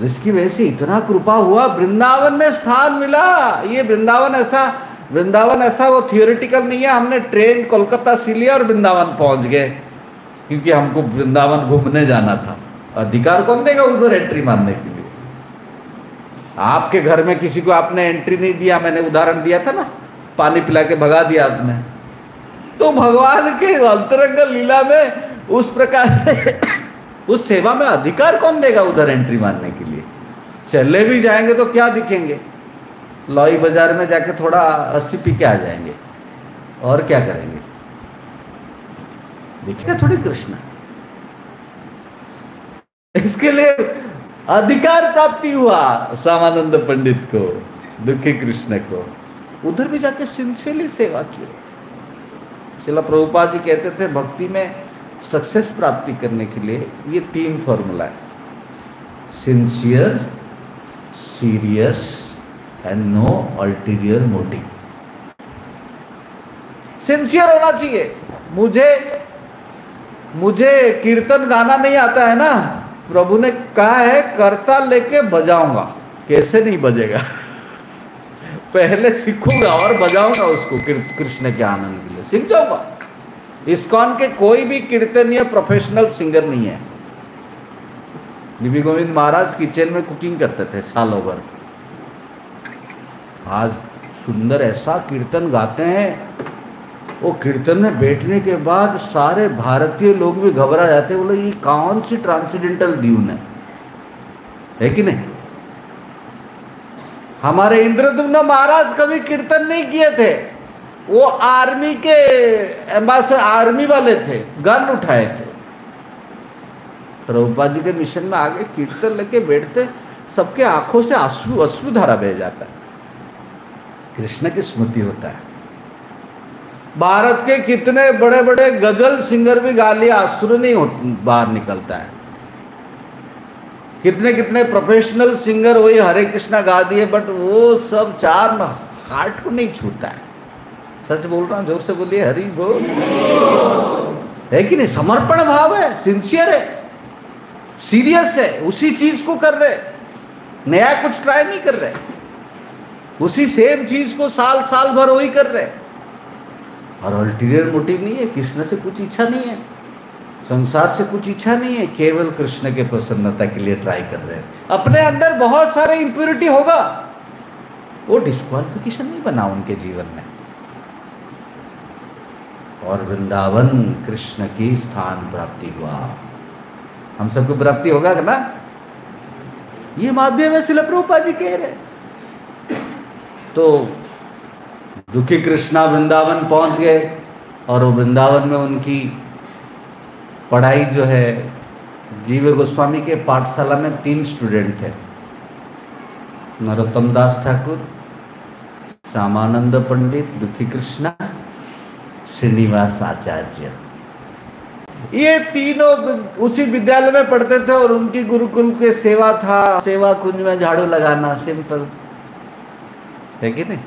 जिसकी वजह से इतना कृपा हुआ, वृंदावन में स्थान मिला। ये वृंदावन ऐसा वृंदावन ऐसा वो थियोरिटिकल नहीं है, हमने ट्रेन कोलकाता से लिया और वृंदावन पहुँच गए। क्योंकि हमको वृंदावन घूमने जाना था। अधिकार कौन देगा उधर एंट्री मारने के लिए? आपके घर में किसी को आपने एंट्री नहीं दिया, मैंने उदाहरण दिया था ना, पानी पिला के भगा दिया आपने। तो भगवान के अंतरंग लीला में उस प्रकार से, उस सेवा में अधिकार कौन देगा उधर एंट्री मारने के लिए? चले भी जाएँगे तो क्या दिखेंगे? लॉई बाज़ार में जाके थोड़ा अस्सी पी के आ जाएँगे। और क्या करेंगे? दिखेगा थोड़ी कृष्ण। इसके लिए अधिकार प्राप्ति हुआ सामानंद पंडित को, दुखी कृष्ण को। उधर भी जाके सिंसियरली सेवा की शिला प्रभुपा जी कहते थे, भक्ति में सक्सेस प्राप्ति करने के लिए ये तीन फॉर्मूला है। Sincere serious and no ulterior motive sincere होना चाहिए। मुझे मुझे कीर्तन गाना नहीं आता है ना। प्रभु ने कहा है, करता लेके बजाऊँगा। कैसे नहीं बजेगा? पहले सीखूँगा और बजाऊँगा उसको कृष्ण के आनंद के लिए। सीख जाऊँगा। इस्कॉन के कोई भी कीर्तनीय प्रोफेशनल सिंगर नहीं है। बीबी गोविंद महाराज किचन में कुकिंग करते थे सालों भर। आज सुंदर ऐसा कीर्तन गाते हैं। वो कीर्तन में बैठने के बाद सारे भारतीय लोग भी घबरा जाते हैं। बोले, ये कौन सी ट्रांसीडेंटल द्यून है? है कि नहीं? हमारे इंद्रदुम्न महाराज कभी कीर्तन नहीं किए थे। वो आर्मी के एम्बेसडर, आर्मी वाले थे, गन उठाए थे। प्रभुपा जी के मिशन में आगे कीर्तन लेके बैठते, सबके आँखों से आँसू अश्रु धारा बह जाता है। कृष्ण की स्मृति होता है। भारत के कितने बड़े बड़े गज़ल सिंगर भी गा लिया अश्रु नहीं बाहर निकलता है। कितने कितने प्रोफेशनल सिंगर वही हरे कृष्णा गा दिए बट वो सब चार हार्ट को नहीं छूता है। सच बोल रहा हूँ, ज़ोर से बोलिए, हरि बोल। है कि नहीं? समर्पण भाव है सिंसियर है। सीरियस है, उसी चीज़ को कर रहे नया कुछ ट्राई नहीं कर रहे। उसी सेम चीज़ को साल साल भर वही कर रहे और अल्टीरियर मोटिव नहीं है, कृष्ण से कुछ इच्छा नहीं है। संसार से कुछ इच्छा नहीं है, केवल कृष्ण के प्रसन्नता के लिए ट्राई कर रहे हैं। अपने अंदर बहुत सारे इंप्योरिटी होगा। वो डिस्क्वालिफिकेशन नहीं बना उनके जीवन में। और वृंदावन कृष्ण की स्थान प्राप्ति हुआ। हम सबको प्राप्ति होगा ना? ये माध्यम है, शिल प्रभुपा जी कह रहे तो दुखी कृष्णा वृंदावन पहुँच गए, और वो वृंदावन में उनकी पढ़ाई जो है जीव गोस्वामी के पाठशाला में तीन स्टूडेंट थे। नरोत्तम दास ठाकुर श्यामानंद पंडित दुखी कृष्णा श्रीनिवास आचार्य। ये तीनों उसी विद्यालय में पढ़ते थे और उनकी गुरुकुल के सेवा था। सेवा कुंज में झाड़ू लगाना सिंपल है कि नहीं?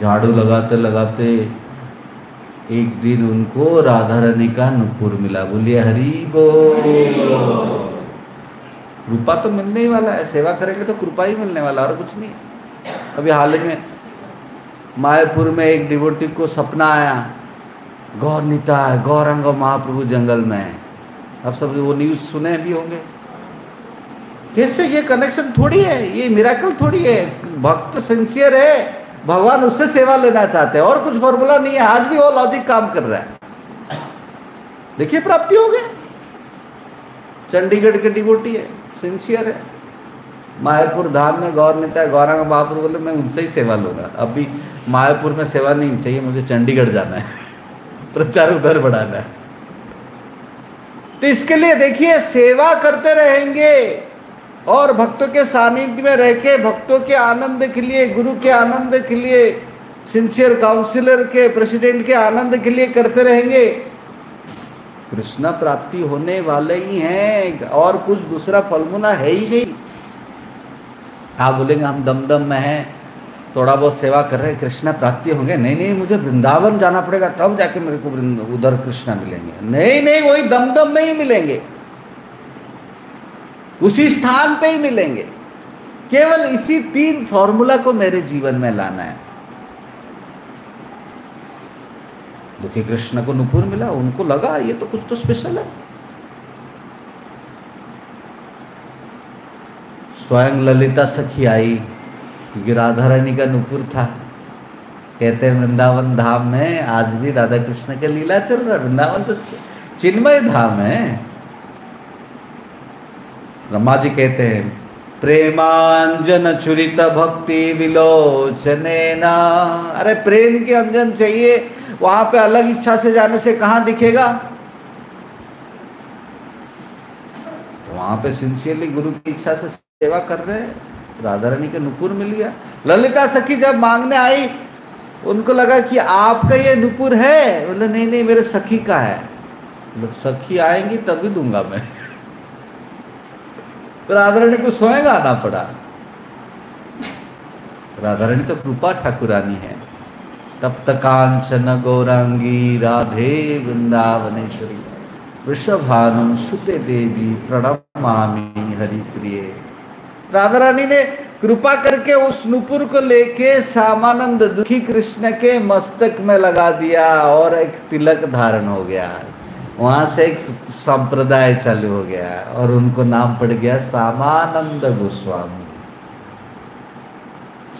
झाड़ू लगाते लगाते एक दिन उनको राधा रानी का नुपुर मिला। बोलिए, हरी बो कृपा तो मिलने ही वाला है, सेवा करेंगे तो कृपा ही मिलने वाला, और कुछ नहीं। अभी हाल ही में मायापुर में एक डिवोटी को सपना आया, गौर नीता है, गौरंग महाप्रभु जंगल में है। अब सब वो न्यूज़ सुने भी होंगे। कैसे ये कनेक्शन थोड़ी है? ये मिराकल थोड़ी है। भक्त सिंसियर है। भगवान उससे सेवा लेना चाहते हैं। और कुछ फॉर्मूला नहीं है। आज भी वो लॉजिक काम कर रहा है। देखिए, प्राप्ति हो गए चंडीगढ़ के डिवोटी है सिंसियर है। मायापुर धाम में गौर नेता गौरंग महापुर बोले, मैं उनसे ही सेवा लूँगा। अभी मायापुर में सेवा नहीं चाहिए, मुझे चंडीगढ़ जाना है। प्रचार उधर बढ़ाना है। तो इसके लिए देखिए, सेवा करते रहेंगे। और भक्तों के सानिध्य में रह के, भक्तों के आनंद के लिए, गुरु के आनंद के लिए सिंसियर काउंसिलर के प्रेसिडेंट के आनंद के लिए करते रहेंगे। कृष्ण प्राप्ति होने वाले ही हैं, और कुछ दूसरा फॉर्मूला है ही नहीं। आप बोलेंगे, हम दमदम में हैं, थोड़ा बहुत सेवा कर रहे हैं, कृष्णा प्राप्ति होंगे? नहीं नहीं, मुझे वृंदावन जाना पड़ेगा, तब जाके मेरे को उधर कृष्णा मिलेंगे। नहीं नहीं, वही दमदम में ही मिलेंगे। उसी स्थान पे ही मिलेंगे। केवल इसी तीन फॉर्मूला को मेरे जीवन में लाना है। दुखी कृष्ण को नुपुर मिला, उनको लगा, ये तो कुछ तो स्पेशल है। स्वयं ललिता सखी आई, क्योंकि राधा रानी का नुपुर था। कहते हैं, वृंदावन धाम में आज भी राधा कृष्ण के लीला चल रहा है। वृंदावन तो चिन्मय धाम है। ब्रह्मा जी कहते हैं, प्रेमांजन चुरित भक्ति विलोचने ना अरे, प्रेम के अंजन चाहिए, वहाँ पे अलग इच्छा से जाने से कहा दिखेगा? तो वहाँ पे सिंसियरली गुरु की इच्छा से सेवा कर रहे हैं। राधा रानी का नुपुर मिल गया। ललिता सखी जब मांगने आई, उनको लगा कि आपका ये नुपुर है? बोले, नहीं नहीं, मेरे सखी का है। सखी आएँगी तभी दूँगा मैं। राधा रानी को स्वयं आना पड़ा। राधा रानी तो कृपा ठाकुरानी है। तब तकांचन गौरांगी राधे वृंदावनेश्वरी। वृषभानु सुते देवी प्रणमामि हरि प्रिय राधा रानी ने कृपा करके उस नुपुर को लेके सामानंद दुखी कृष्ण के मस्तक में लगा दिया और एक तिलक धारण हो गया। वहाँ से एक संप्रदाय चालू हो गया और उनको नाम पड़ गया सामानंद गोस्वामी।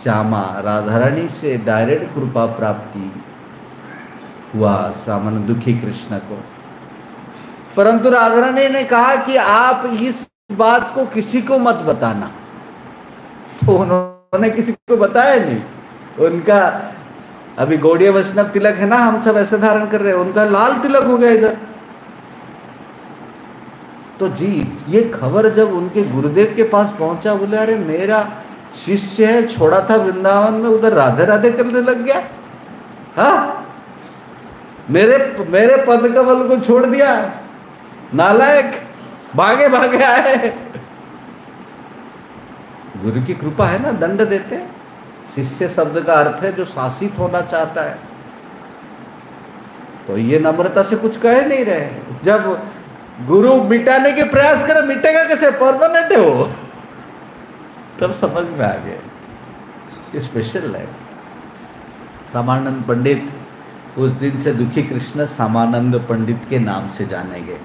श्यामा राधा रानी से डायरेक्ट कृपा प्राप्ति हुआ सामान्य दुखी कृष्ण को। परंतु राधा रानी ने कहा कि आप इस बात को किसी को मत बताना। तो उन्होंने किसी को बताया नहीं। उनका अभी गौड़िया वैष्णव तिलक है ना, हम सब ऐसे धारण कर रहे हैं। उनका लाल तिलक हो गया इधर। तो जी, ये खबर जब उनके गुरुदेव के पास पहुँचा, बोले, अरे, मेरा शिष्य है, छोड़ा था वृंदावन में, उधर राधे राधे करने लग गया। हा? मेरे मेरे पद कमल को छोड़ दिया। नालायक, भागे भागे आए। गुरु की कृपा है ना, दंड देते शिष्य शब्द का अर्थ है, जो शासित होना चाहता है। तो ये नम्रता से कुछ कह नहीं रहे जब गुरु मिटाने के प्रयास करे, मिटेगा कैसे? परमानेंट है वो। तब समझ में आ गया। स्पेशल है सामानंद पंडित उस दिन से दुखी कृष्ण सामानंद पंडित के नाम से जाने गए।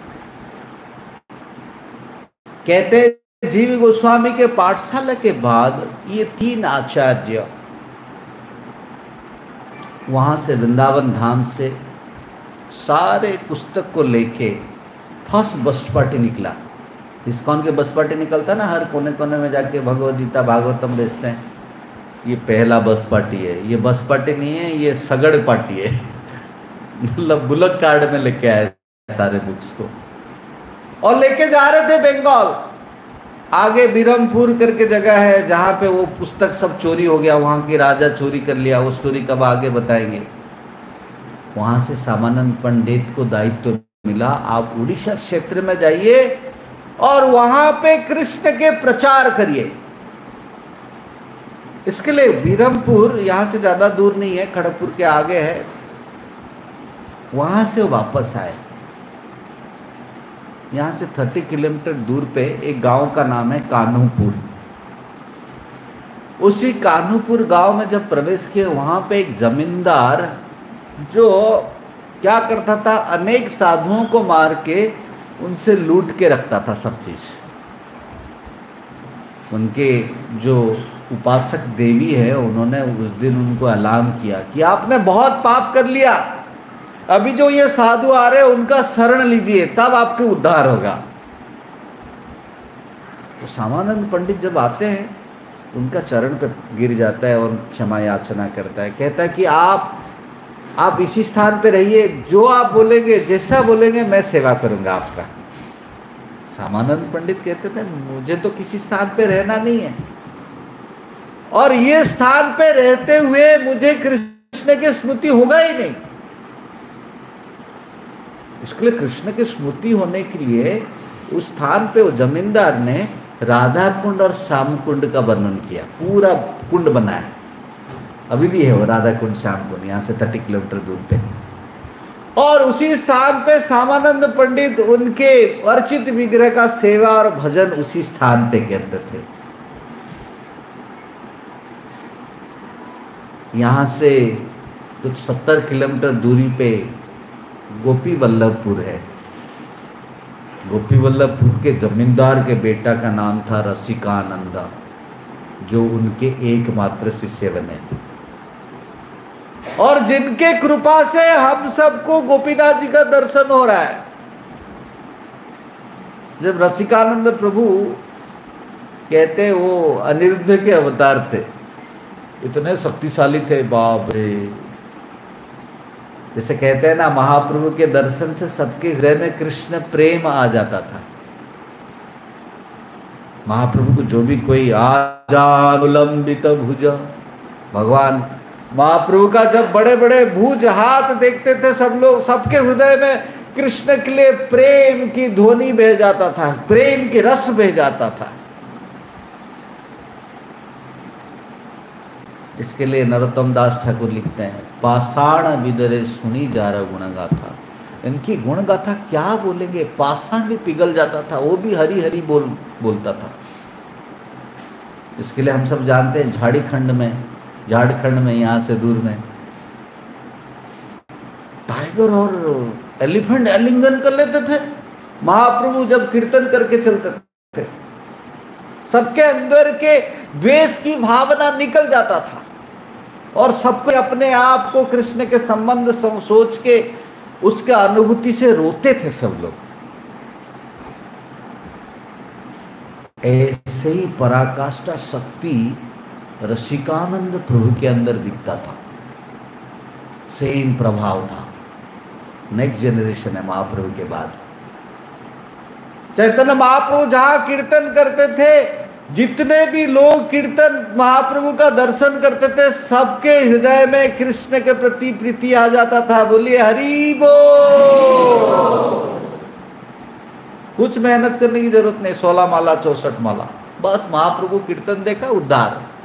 कहते, जीव गोस्वामी के पाठशाला के बाद ये तीन आचार्य वहाँ से वृंदावन धाम से सारे पुस्तक को लेके फ़र्स्ट बस पार्टी निकला। इस्कॉन के बस पार्टी निकलता ना, हर कोने कोने में जाके भगवद गीता, भागवतम बेचते हैं। ये पहला बस पार्टी है। ये बस पार्टी नहीं है, ये सगड़ पार्टी है। मतलब बुलक कार्ड में लेके आए सारे बुक्स को। और लेके जा रहे थे बंगाल। आगे बिरमपुर करके जगह है, जहाँ पे वो पुस्तक सब चोरी हो गया। वहाँ की राजा चोरी कर लिया। वो स्टोरी कब आगे बताएँगे? वहाँ से सामानंद पंडित को दायित्व तो मिला, आप उड़ीसा क्षेत्र में जाइए और वहाँ पे कृष्ण के प्रचार करिए। इसके लिए बीरमपुर यहाँ से ज़्यादा दूर नहीं है, खड़गपुर के आगे है। वहाँ से वापस आए। यहाँ से 30 किलोमीटर दूर पे एक गाँव का नाम है कान्हूपुर। उसी कान्हूपुर गाँव में जब प्रवेश किए, वहाँ पे एक जमींदार जो क्या करता था? अनेक साधुओं को मार के उनसे लूट के रखता था सब चीज़। उनके जो उपासक देवी है, उन्होंने उस दिन उनको ऐलान किया कि आपने बहुत पाप कर लिया। अभी जो ये साधु आ रहे उनका शरण लीजिए, तब आपके उद्धार होगा। तो सामानंद पंडित जब आते हैं, उनका चरण पे गिर जाता है और क्षमा याचना करता है। कहता है कि आप आप इसी स्थान पे रहिए, जो आप बोलेंगे, जैसा बोलेंगे, मैं सेवा करूँगा आपका। सामानंद पंडित कहते थे, मुझे तो किसी स्थान पे रहना नहीं है। और ये स्थान पे रहते हुए मुझे कृष्ण की स्मृति होगा ही नहीं। इसके लिए कृष्ण की स्मृति होने के लिए उस स्थान पे वो जमींदार ने राधा कुंड और श्याम कुंड का वर्णन किया, पूरा कुंड बनाया। अभी भी है वो राधा कुंड श्याम कुंड यहाँ से थर्टी किलोमीटर दूर पे। और उसी स्थान पे सामानंद पंडित, उनके अर्चित विग्रह का सेवा और भजन उसी स्थान पे करते थे। यहाँ से कुछ सत्तर किलोमीटर दूरी पे गोपी वल्लभपुर है। गोपी वल्लभपुर के जमींदार के बेटा का नाम था रसिकानंदा, जो उनके एकमात्र शिष्य बने। और जिनके कृपा से हम सबको गोपीनाथ जी का दर्शन हो रहा है। जब रसिकानंद प्रभु कहते वो अनिरुद्ध के अवतार थे, इतने शक्तिशाली थे, बाप रे। जैसे कहते हैं ना, महाप्रभु के दर्शन से सबके हृदय में कृष्ण प्रेम आ जाता था। महाप्रभु को जो भी कोई आजानुलंबित भुज, भगवान महाप्रभु का जब बड़े बड़े भूज हाथ देखते थे सब लोग, सबके हृदय में कृष्ण के लिए प्रेम की ध्वनि बह जाता था, प्रेम की रस बह जाता था। इसके लिए नरोत्तम दास ठाकुर लिखते हैं, पाषाण विदरे सुनी जा रहा गुण गाथा इनकी गुण गाथा क्या बोलेंगे? पाषाण भी पिघल जाता था, वो भी हरी हरी बोल, बोलता था। इसके लिए हम सब जानते हैं, झाड़ीखंड में झारखंड में, यहाँ से दूर में। टाइगर और एलिफेंट एलिंगन कर लेते थे। महाप्रभु जब कीर्तन करके चलते थे, सबके अंदर के द्वेष की भावना निकल जाता था। और सबको अपने आप को कृष्ण के संबंध सोच के उसके अनुभूति से रोते थे सब लोग। ऐसे ही पराकाष्ठा शक्ति रसिकानंद प्रभु के अंदर दिखता था। सेम प्रभाव था। नेक्स्ट जनरेशन है महाप्रभु के बाद। चैतन्य महाप्रभु जहाँ कीर्तन करते थे, जितने भी लोग कीर्तन महाप्रभु का दर्शन करते थे, सबके हृदय में कृष्ण के प्रति प्रीति आ जाता था। बोलिए, हरी बो कुछ मेहनत करने की ज़रूरत नहीं, सोलह माला, चौसठ माला। बस महाप्रभु कीर्तन देखा, उद्धार।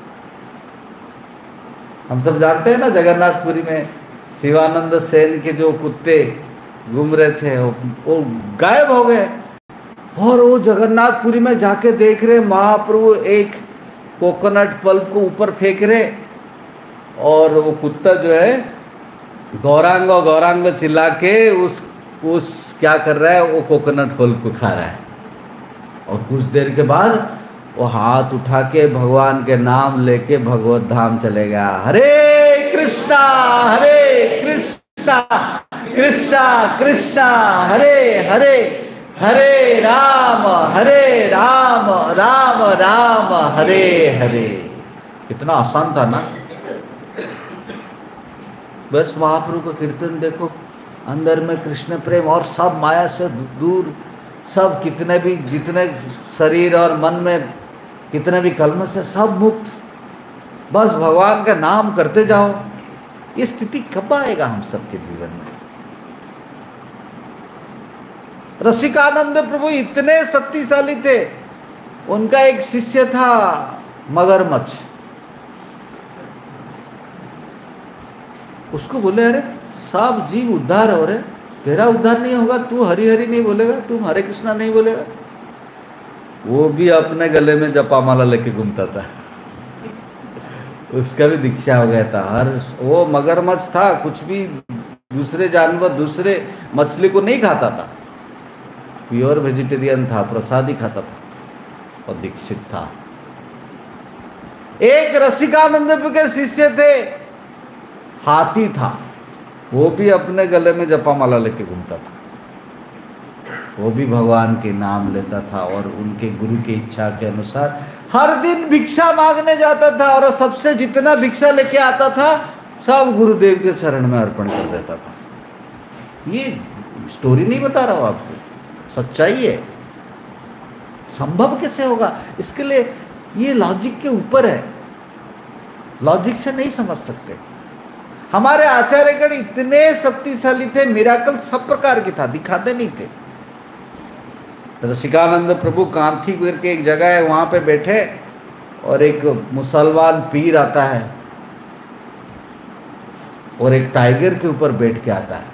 हम सब जानते हैं ना जगन्नाथपुरी में शिवानंद सेन के जो कुत्ते घूम रहे थे, वो गायब हो गए। और वो जगन्नाथपुरी में जाके देख रहे, महाप्रभु एक कोकोनट पल्प को ऊपर फेंक रहे। और वो कुत्ता जो है, गौरांग गौरांग चिल्ला के उस उस क्या कर रहा है, वो कोकोनट पल्प को खा रहा है। और कुछ देर के बाद वो हाथ उठा के भगवान के नाम लेके भगवत धाम चले गया। हरे कृष्णा हरे कृष्णा कृष्णा कृष्णा, हरे हरे हरे राम हरे राम राम राम, हरे हरे। कितना आसान था ना। बस महाप्रभु का कीर्तन देखो, अंदर में कृष्ण प्रेम और सब माया से दूर, सब कितने भी, जितने शरीर और मन में कितने भी कलम से सब मुक्त। बस भगवान का नाम करते जाओ। ये स्थिति कब आएगा हम सबके जीवन में? रसिकानंद प्रभु इतने शक्तिशाली थे। उनका एक शिष्य था मगरमच्छ। उसको बोले, अरे सब जीव उद्धार हो रहे तेरा उद्धार नहीं होगा, तू हरी हरी नहीं बोलेगा तुम हरे कृष्णा नहीं बोलेगा। वो भी अपने गले में जपामाला लेके घूमता था। उसका भी दीक्षा हो गया था। हर वो मगरमच्छ था, कुछ भी दूसरे जानवर, दूसरे मछली को नहीं खाता था। प्योर वेजिटेरियन था, प्रसाद ही खाता था और दीक्षित था। एक रसिकानंद के शिष्य थे, हाथी था। वो भी अपने गले में जपामाला लेके घूमता था। वो भी भगवान के नाम लेता था और उनके गुरु की इच्छा के अनुसार हर दिन भिक्षा मांगने जाता था और सबसे जितना भिक्षा लेके आता था, सब गुरुदेव के शरण में अर्पण कर देता था। ये स्टोरी नहीं बता रहा हूँ आपको। सच्चाई है। संभव कैसे होगा? इसके लिए ये लॉजिक के ऊपर है। लॉजिक से नहीं समझ सकते। हमारे आचार्यगण इतने शक्तिशाली थे मिराकल सब प्रकार के था, दिखाते नहीं थे। रसिकानंद प्रभु कांथी करके एक जगह है, वहाँ पे बैठे और एक मुसलमान पीर आता है और एक टाइगर के ऊपर बैठ के आता है।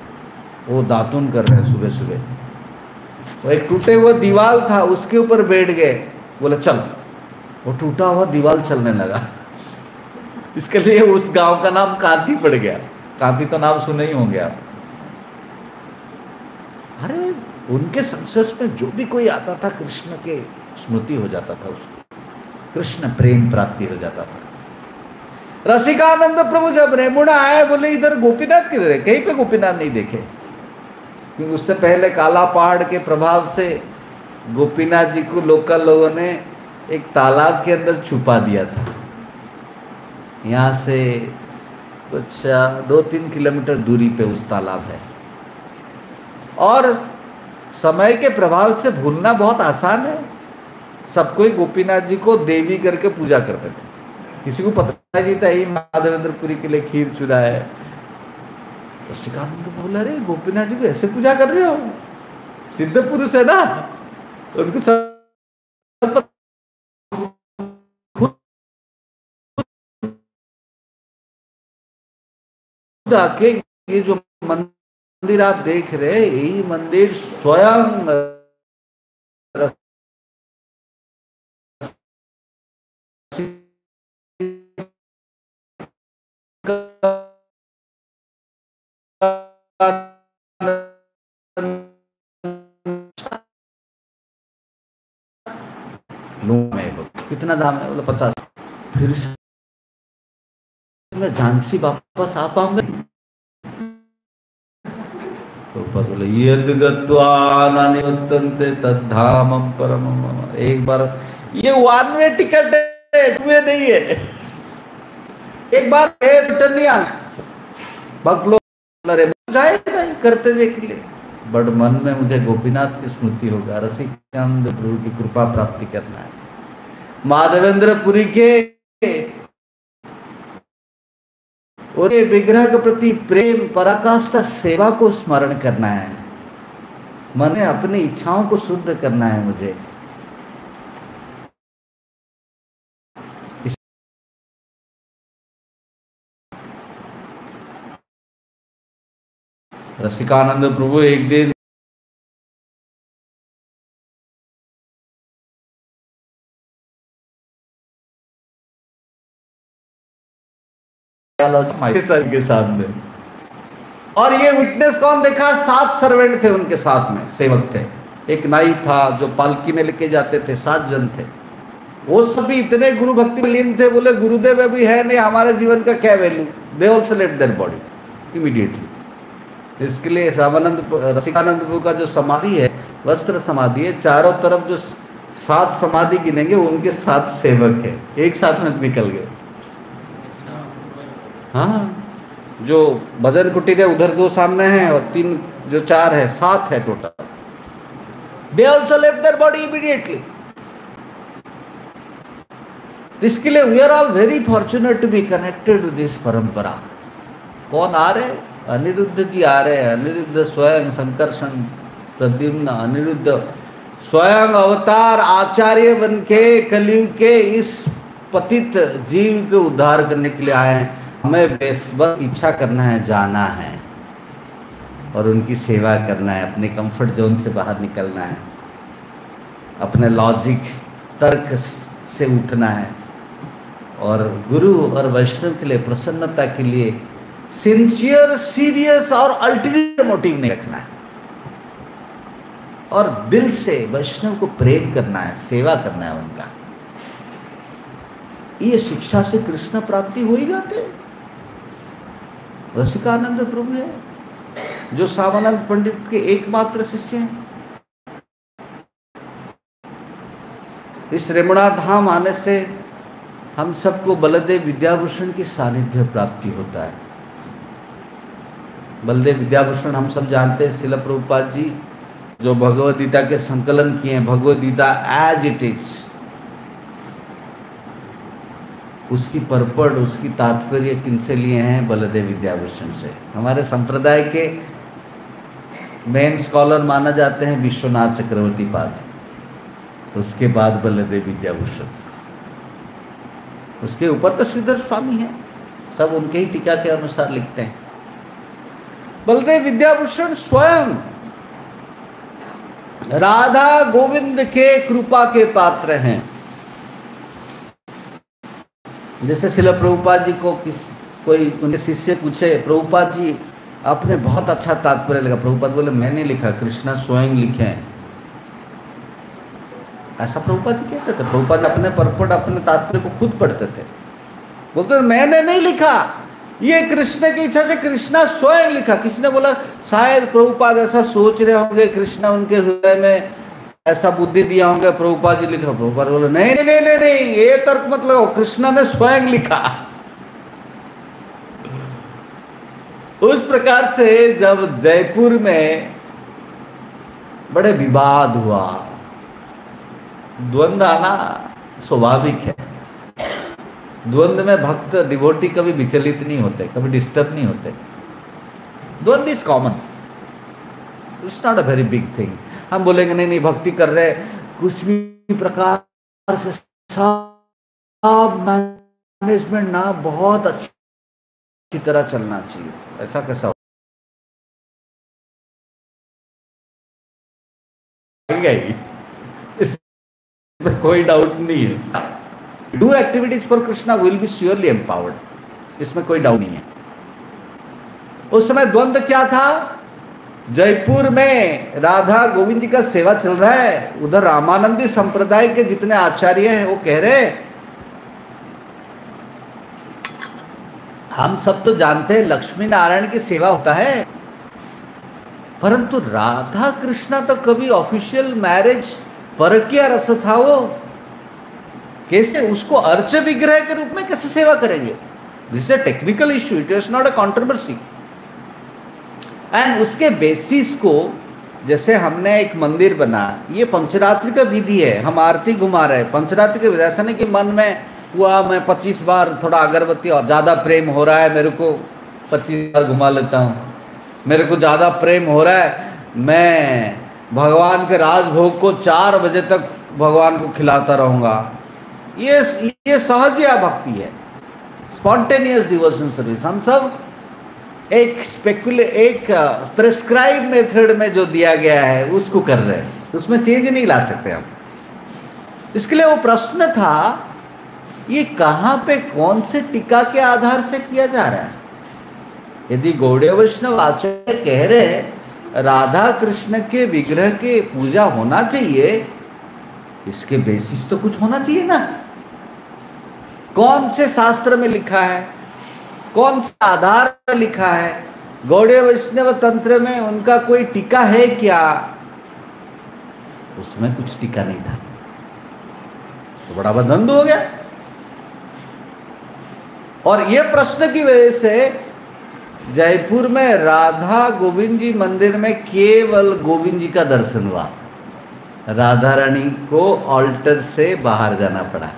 वो दातुन कर रहे हैं सुबह सुबह। तो एक टूटे हुआ दीवाल था, उसके ऊपर बैठ गए। बोले, चल। वो टूटा हुआ दीवाल चलने लगा। इसके लिए उस गाँव का नाम कांति पड़ गया। कांति तो नाम सुने ही होंगे आप। अरे उनके संसर्ग में जो भी कोई आता था, कृष्ण के स्मृति हो जाता था उसको कृष्ण प्रेम प्राप्ति हो जाता था। रसिकानंद प्रभु जब रेमुणा आए बोले, इधर गोपीनाथ किधर है? कहीं पे गोपीनाथ नहीं देखे। क्योंकि उससे पहले काला पहाड़ के प्रभाव से गोपीनाथ जी को लोकल लोगों ने एक तालाब के अंदर छुपा दिया था। यहाँ से कुछ दो तीन किलोमीटर दूरी पे उस तालाब है। और समय के प्रभाव से भूलना बहुत आसान है। सब कोई गोपीनाथ जी को देवी करके पूजा करते थे। किसी को पता नहीं था, ही माधवेंद्रपुरी के लिए खीर चुरा है। तो सिकानंद बोला, अरे, गोपीनाथ जी को ऐसे पूजा कर रहे हो? सिद्ध पुरुष है ना? उनको सब आके ये जो मंदिर आप देख रहे यही मंदिर स्वयं कितना दाम है? मतलब पचास। फिर झांसी वापस आ पाऊँगा? तो ऊपर बोले, यद गत्वानिवर्तन्ते तद्धामम परमम एक बार, ये वन वे टिकट है टू वे नहीं है। एक बार रिटर्न नहीं आना। भक्त लोग अरे जाएगा करते हुए के लिए। बट मन में मुझे गोपीनाथ की स्मृति होगा, रसिकानंद प्रभु की कृपा प्राप्ति करना है। माधवेंद्र पुरी के और ये विग्रह के प्रति प्रेम, पराकाष्ठा, सेवा को स्मरण करना है। मन अपनी इच्छाओं को शुद्ध करना है मुझे। रसिकानंद प्रभु, एक दिन सर के सामने और ये विटनेस कौन देखा? सात सर्वेंट थे उनके साथ में, सेवक थे। एक नाई था जो पालकी में लेके जाते थे, सात जन थे। वो सभी इतने गुरु भक्ति में लीन थे, बोले, गुरुदेव, अभी है नहीं, हमारे जीवन का क्या value they also left their body immediately इसके लिए सामानंद रसिकानंद का जो समाधि है, वस्त्र समाधि है, चारों तरफ़ जो सात समाधि गिनेंगे, उनके सात सेवक है। एक साथ में निकल गए। हाँ जो भजन कुटीर है उधर दो सामने हैं और तीन जो चार है, सात है total they also left their body immediately इसके लिए we are all very fortunate to be connected to this परंपरा कौन आ रहे? अनिरुद्ध जी आ रहे हैं। अनिरुद्ध स्वयं संकर्षण प्रद्युम्न, अनिरुद्ध स्वयं अवतार आचार्य बन के कलयुग के इस पतित जीव को उद्धार करने के लिए आए हैं। हमें बस बस इच्छा करना है, जाना है। और उनकी सेवा करना है, अपने कंफर्ट जोन से बाहर निकलना है। अपने लॉजिक तर्क से उठना है। और गुरु और वैष्णव के लिए, प्रसन्नता के लिए सिंसियर सीरियस और अल्टीरियर मोटिव नहीं रखना है। और दिल से वैष्णव को प्रेम करना है, सेवा करना है उनका। ये शिक्षा से कृष्ण प्राप्ति हो ही जाते रसिकानंद प्रभु है, जो सावानंद पंडित के एकमात्र शिष्य हैं। इस रेमणा धाम आने से हम सबको बलदेव विद्याभूषण की सानिध्य प्राप्ति होता है। बलदेव विद्याभूषण हम सब जानते हैं, शिल प्रभुपाद जी, जो भगवद गीता के संकलन किए हैं। Bhagavad Gita as it is उसकी परपड़, उसकी तात्पर्य किनसे लिए हैं? बलदेव विद्याभूषण से। हमारे संप्रदाय के मेन स्कॉलर माना जाते हैं विश्वनाथ चक्रवर्ती पाद। उसके बाद बलदेव विद्याभूषण। उसके ऊपर तो श्रीधर स्वामी है। सब उनके ही टीका के अनुसार लिखते हैं। बलदेव विद्याभूषण स्वयं राधा गोविंद के कृपा के पात्र हैं। जैसे शिला प्रभुपाद जी को किस, कोई उनके शिष्य पूछे, प्रभुपाद जी, आपने बहुत अच्छा तात्पर्य लिखा। प्रभुपाद बोले, मैंने लिखा, कृष्णा स्वयं लिखे हैं। ऐसा प्रभुपाद जी कहते थे। प्रभुपाद अपने परपट, अपने तात्पर्य को खुद पढ़ते थे। बोलते मैंने नहीं लिखा। ये कृष्ण की इच्छा से कृष्णा स्वयं लिखा। किसी ने बोला, शायद प्रभुपाद ऐसा सोच रहे होंगे, कृष्णा उनके हृदय में ऐसा बुद्धि दिया होंगे प्रभुपा जी लिखा, प्रभुपाद बोले, नहीं नहीं नहीं नहीं ये तर्क मत लगाओ, कृष्णा ने स्वयं लिखा। उस प्रकार से जब जयपुर में बड़े विवाद हुआ द्वंद्व आना स्वाभाविक है। द्वंद्व में भक्त डिवोटी कभी विचलित नहीं होते, कभी डिस्टर्ब नहीं होते। द्वंद्व is common it's not a very big thing हम बोलेंगे नहीं नहीं भक्ति कर रहे कुछ भी प्रकार से सब मैनेजमेंट ना बहुत अच्छी तरह चलना चाहिए। ऐसा कैसा इसमें कोई डाउट नहीं है। Do activities for Krishna will be surely empowered इसमें कोई डाउट नहीं है। उस समय द्वंद्व क्या था? जयपुर में राधा गोविंद जी का सेवा चल रहा है। उधर रामानंदी संप्रदाय के जितने आचार्य हैं, वो कह रहे हम सब तो जानते हैं लक्ष्मी नारायण की सेवा होता है। परंतु राधा कृष्णा तो कभी ऑफिशियल मैरिज पर क्या रस था वो। कैसे? उसको अर्च विग्रह के रूप में कैसे सेवा करेंगे? This a technical issue it is not a controversy and उसके बेसिस को, जैसे हमने एक मंदिर बना, ये पंचरात्रि का विधि है, हम आरती घुमा रहे हैं। पंचरात्रि के विधि ऐसा नहीं कि मन में हुआ, मैं पच्चीस बार थोड़ा अगरबत्ती और ज़्यादा प्रेम हो रहा है, मेरे को पच्चीस बार घुमा लेता हूँ। मेरे को ज़्यादा प्रेम हो रहा है, मैं भगवान के राजभोग को चार बजे तक भगवान को खिलाता रहूँगा। ये ये सहज या भक्ति है? स्पॉन्टेनियस डिवोशन सर्विस हम सब एक स्पेकुले एक प्रेस्क्राइब मेथड में जो दिया गया है, उसको कर रहे हैं। उसमें चेंज नहीं ला सकते हम। इसके लिए वो प्रश्न था, ये कहाँ पे कौन से टीका के आधार से किया जा रहा है? यदि गौड़े वैष्णव आचार्य कह रहे राधा कृष्ण के विग्रह के पूजा होना चाहिए, इसके बेसिस तो कुछ होना चाहिए ना। कौन से शास्त्र में लिखा है? कौन सा आधार लिखा है? गौड़े वैष्णव तंत्र में उनका कोई टीका है क्या? उसमें कुछ टीका नहीं था। तो बड़ा बदंद हो गया। और यह प्रश्न की वजह से जयपुर में राधा गोविंद जी मंदिर में केवल गोविंद जी का दर्शन हुआ। राधा रानी को ऑल्टर से बाहर जाना पड़ा।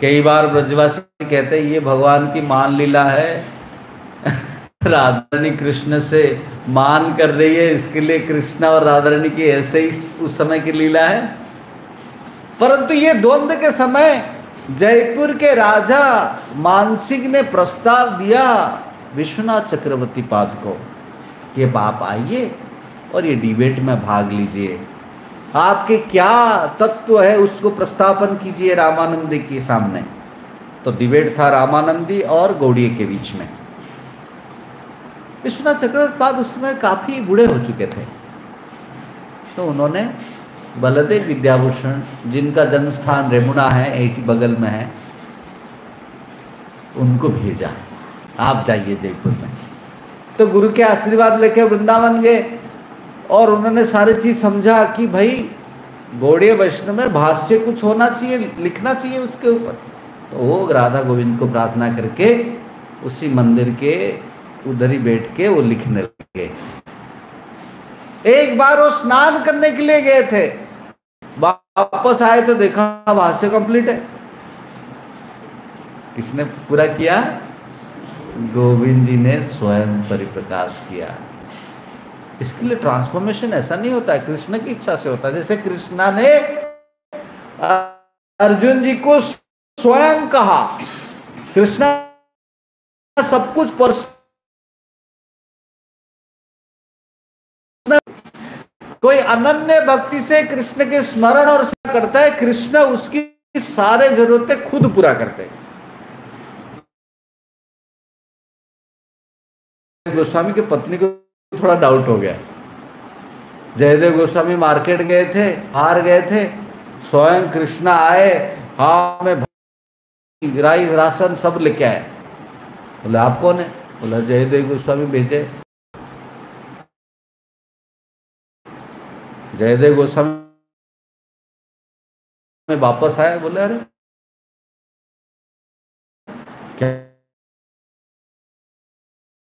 कई बार ब्रजवासी कहते हैं, ये भगवान की मान लीला है। राधा रानी कृष्ण से मान कर रही है, इसके लिए कृष्ण और राधा रानी की ऐसे ही उस समय की लीला है। परंतु ये द्वंद्व के समय जयपुर के राजा मानसिंह ने प्रस्ताव दिया विश्वनाथ चक्रवर्ती पाद को कि आप आइए और ये डिबेट में भाग लीजिए। आपके क्या तत्व है उसको प्रस्तापन कीजिए रामानंदी के सामने। तो डिबेट था रामानंदी और गौड़िए के बीच में। विश्वनाथ चक्रवर्ती पाद उसमें काफ़ी बूढ़े हो चुके थे। तो उन्होंने बलदेव विद्याभूषण, जिनका जन्म स्थान रेमुना है, ऐसी बगल में है, उनको भेजा। आप जाइए जयपुर में। तो गुरु के आशीर्वाद लेके वृंदावन गए। और उन्होंने सारी चीज़ समझा कि भाई गौड़ीय वैष्णव में भाष्य कुछ होना चाहिए, लिखना चाहिए उसके ऊपर। तो वो राधा गोविंद को प्रार्थना करके उसी मंदिर के उधर ही बैठ के वो लिखने लगे। एक बार वो स्नान करने के लिए गए थे। वापस आए तो देखा भाष्य कंप्लीट है। किसने पूरा किया? गोविंद जी ने स्वयं परिप्रकाश किया। इसके लिए ट्रांसफॉर्मेशन ऐसा नहीं होता है, कृष्ण की इच्छा से होता है। जैसे कृष्णा ने अर्जुन जी को स्वयं कहा, कृष्णा सब कुछ पर कोई अनन्य भक्ति से कृष्ण के स्मरण और करता है, कृष्ण उसकी सारे जरूरतें खुद पूरा करते हैं। गोस्वामी की पत्नी को थोड़ा डाउट हो गया। जयदेव गोस्वामी मार्केट गए थे, हार गए थे, स्वयं कृष्णा आए हाँ में राइस राशन सब लेके आए। बोले, आप कौन है? बोला, जयदेव गोस्वामी भेजे। जयदेव गोस्वामी वापस आया, बोले, अरे,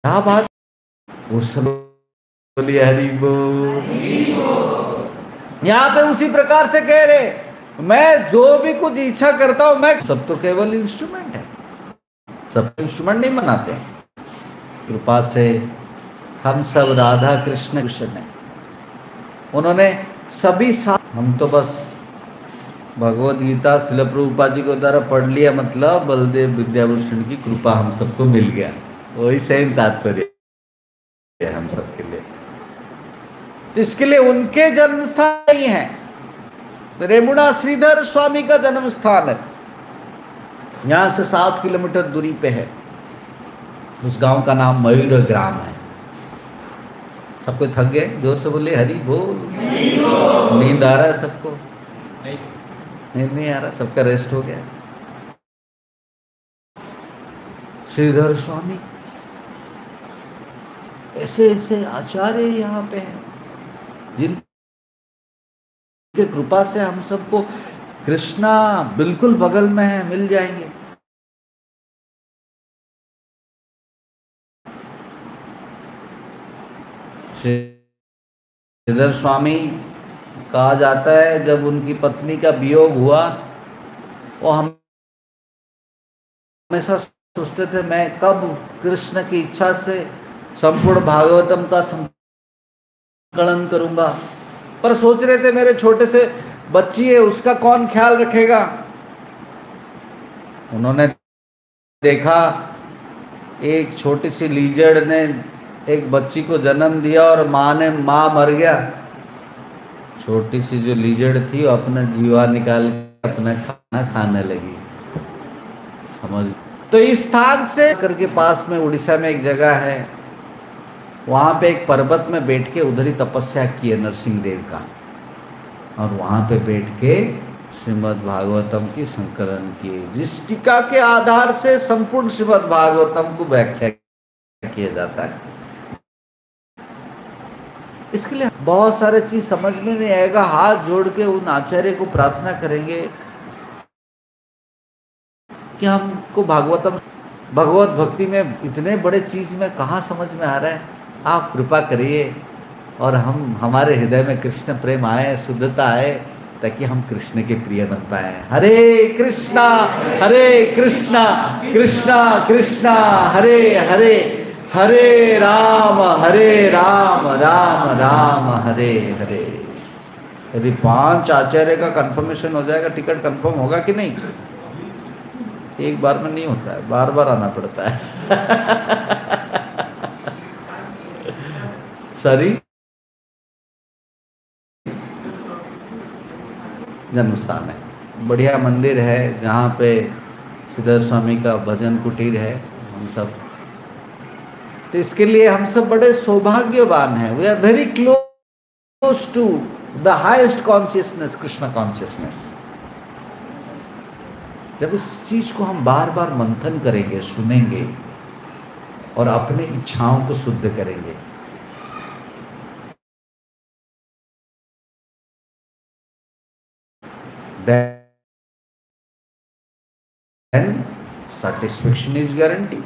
क्या बात? उस सब बोलिए हरी यहाँ पे उसी प्रकार से कह रहे, मैं जो भी कुछ इच्छा करता हूँ, मैं सब तो केवल इंस्ट्रूमेंट है। सब इंस्ट्रूमेंट नहीं बनाते कृपा से हम सब राधा कृष्ण कृष्ण है। उन्होंने सभी साथ हम तो बस भगवत गीता शिल प्रभुपा जी को द्वारा पढ़ लिया मतलब बलदेव विद्याभूषण की कृपा हम सबको मिल गया। वही सही तात्पर्य हम लिए तो इसके लिए उनके जन्म स्थान ही है। रेमुणा श्रीधर स्वामी का जन्म स्थान है। यहाँ से सात किलोमीटर दूरी पे है। उस गाँव का नाम मयूर ग्राम है। सबको थक गए? ज़ोर से बोले हरी बोल। नींद आ रहा है सबको? नींद नहीं आ रहा? सबका रेस्ट हो गया। श्रीधर स्वामी ऐसे ऐसे आचार्य यहाँ पे हैं। जिन के कृपा से हम सबको कृष्णा बिल्कुल बगल में है, मिल जाएँगे। श्रीधर स्वामी, कहा जाता है, जब उनकी पत्नी का वियोग हुआ, वो हम हमेशा सोचते थे, मैं कब कृष्ण की इच्छा से संपूर्ण भागवतम का संकलन करूँगा। पर सोच रहे थे मेरे छोटे से बच्ची है उसका कौन ख्याल रखेगा? उन्होंने देखा, एक छोटी सी लीजड़ ने एक बच्ची को जन्म दिया और माँ ने, माँ मर गया। छोटी सी जो लीजड़ थी, वो अपना जीवा निकाल अपना खाना खाने लगी। समझ तो इस स्थान से, करके पास में उड़ीसा में एक जगह है। वहाँ पे एक पर्वत में बैठ के उधर ही तपस्या की है नरसिंह देव का। और वहाँ पे बैठ के श्रीमद् भागवतम की संकलन किए जिस टीका के आधार से संपूर्ण श्रीमद् भागवतम को व्याख्या किया जाता है। इसके लिए बहुत सारे चीज़ समझ में नहीं आएगा। हाथ जोड़ के उन आचार्य को प्रार्थना करेंगे कि हमको भागवतम, भगवत भक्ति में इतने बड़े चीज़ में कहा समझ में आ रहा है? आप कृपा करिए और हम, हमारे हृदय में कृष्ण प्रेम आए, शुद्धता आए, ताकि हम कृष्ण के प्रिय बन पाए। हरे कृष्णा हरे कृष्णा कृष्णा कृष्णा, हरे हरे हरे राम हरे राम राम राम, हरे हरे। यदि पाँच आचार्य का कंफर्मेशन हो जाएगा टिकट कंफर्म होगा कि नहीं? एक बार में नहीं होता है, बार बार आना पड़ता है। सॉरी जन्म स्थान है। बढ़िया मंदिर है, जहाँ पे सिद्धर स्वामी का भजन कुटीर है, हम सब। तो इसके लिए हम सब बड़े सौभाग्यवान हैं। We are very close to the highest consciousness Krishna consciousness जब इस चीज़ को हम बार बार मंथन करेंगे, सुनेंगे और अपने इच्छाओं को शुद्ध करेंगे then satisfaction is guaranteed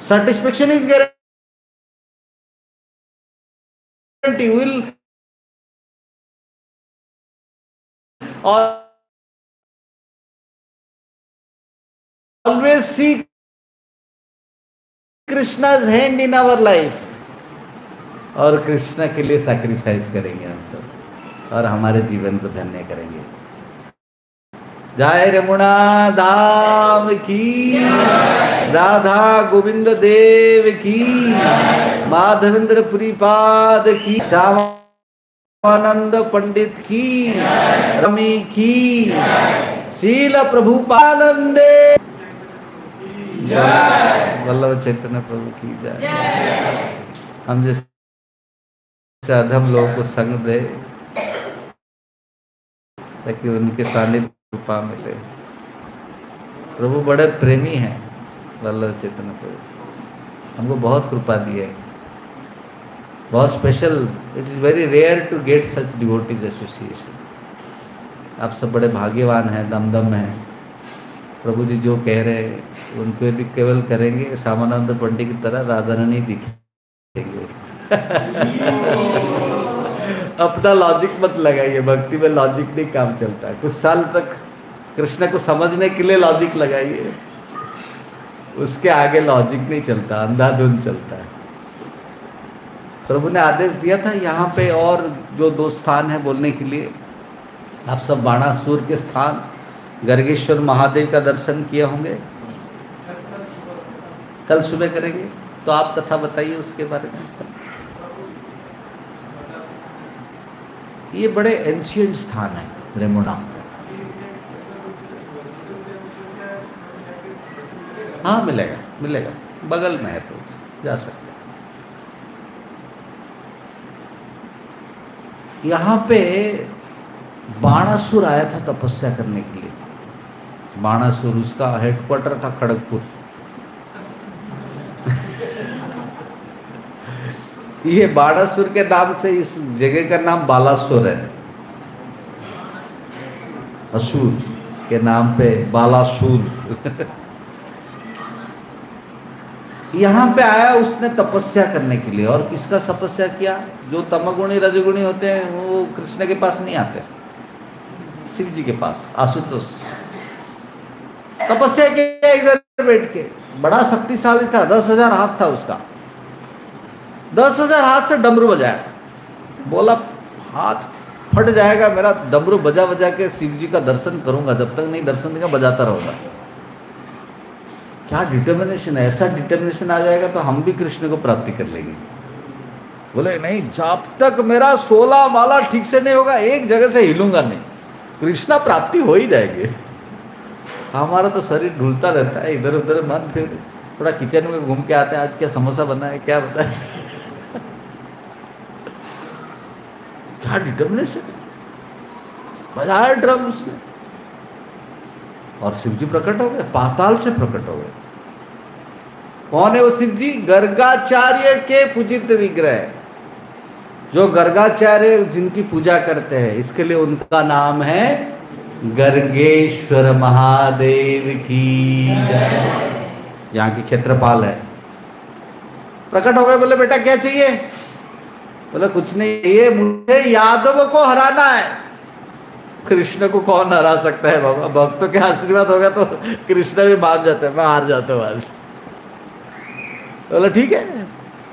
satisfaction is guarantee will always see Krishna's hand in our life और कृष्ण के लिए सैक्रिफाइस करेंगे हम सब और हमारे जीवन को धन्य करेंगे। जय रमुणा धाम की राधा गोविंद देव की माधवेंद्र पुरी पाद की श्यामानंद पंडित की रमी की शील प्रभु पानंदे वल्लभ चैतन्य प्रभु की जय। हम जैसे अधम लोगों को संग दे, ताकि उनके सानिध्य कृपा मिले। प्रभु बड़े प्रेमी हैं वल्लभ चैतन्य प्रभु हमको बहुत कृपा दी है। बहुत special it is very rare to get such devotees association आप सब बड़े भाग्यवान हैं, दमदम हैं। प्रभु जी जो कह रहे हैं, उनको यदि केवल करेंगे, सामानंद पंडित की तरह राधा रानी दिखेंगे। अपना लॉजिक मत लगाइए, भक्ति में लॉजिक नहीं काम चलता। है कुछ साल तक कृष्ण को समझने के लिए लॉजिक लगाइए। उसके आगे लॉजिक नहीं चलता अंधाधुन चलता है। प्रभु ने आदेश दिया था, यहाँ पे और जो दो स्थान है बोलने के लिए। आप सब बाणासुर के स्थान, गर्गेश्वर महादेव का दर्शन किए होंगे। कल सुबह करेंगे। तो आप कथा बताइए उसके बारे में। ये बड़े एंशियंट स्थान है रेमुणा हाँ मिलेगा मिलेगा। बगल में है तो जा सकते यहाँ पे बाणासुर आया था तपस्या करने के लिए। बाणासुर, उसका हेडक्वार्टर था खड़गपुर। ये बाणासुर के नाम से इस जगह का नाम बालासुर है। असुर के नाम पे बालासुर। यहाँ पे आया उसने तपस्या करने के लिए। और किसका तपस्या किया? जो तमगुणी, रजगुणी होते हैं, वो कृष्ण के पास नहीं आते। शिव जी के पास, आशुतोष। तपस्या किया इधर बैठ के। बड़ा शक्तिशाली था, दस हज़ार हाथ था उसका। दस हज़ार हाथ से डमरू बजाया। बोला, हाथ फट जाएगा मेरा, डमरू बजा बजा के शिव जी का दर्शन करूँगा, जब तक नहीं दर्शन देगा, बजाता रहूँगा। क्या डिटर्मिनेशन है? ऐसा डिटर्मिनेशन आ जाएगा तो हम भी कृष्ण को प्राप्ति कर लेंगे। बोले, नहीं, जब तक मेरा सोलह माला ठीक से नहीं होगा, एक जगह से हिलूँगा नहीं। कृष्णा प्राप्ति हो ही जाएगी। हमारा तो शरीर ढूलता रहता है इधर उधर मन फिर थोड़ा किचन में घूम के आते हैं, आज क्या समोसा बना है, क्या बताए क्या डिटर्मिनेशन बजाया ड्रम उसने और शिव जी प्रकट हो गए, पाताल से प्रकट हो गए। कौन है वो शिव जी? गर्गाचार्य के पूजित विग्रह। जो गर्गाचार्य जिनकी पूजा करते हैं, इसके लिए उनका नाम है गर्गेश्वर महादेव की यहाँ की क्षेत्रपाल है। प्रकट हो गए, बोले, बेटा, क्या चाहिए? बोले, कुछ नहीं, ये मुझे यादव को हराना है। कृष्ण को कौन हरा सकता है बाबा? भक्तों के आशीर्वाद होगा तो कृष्ण भी मान जाते हैं, मैं हार जाता हूँ आज। बोला, ठीक है।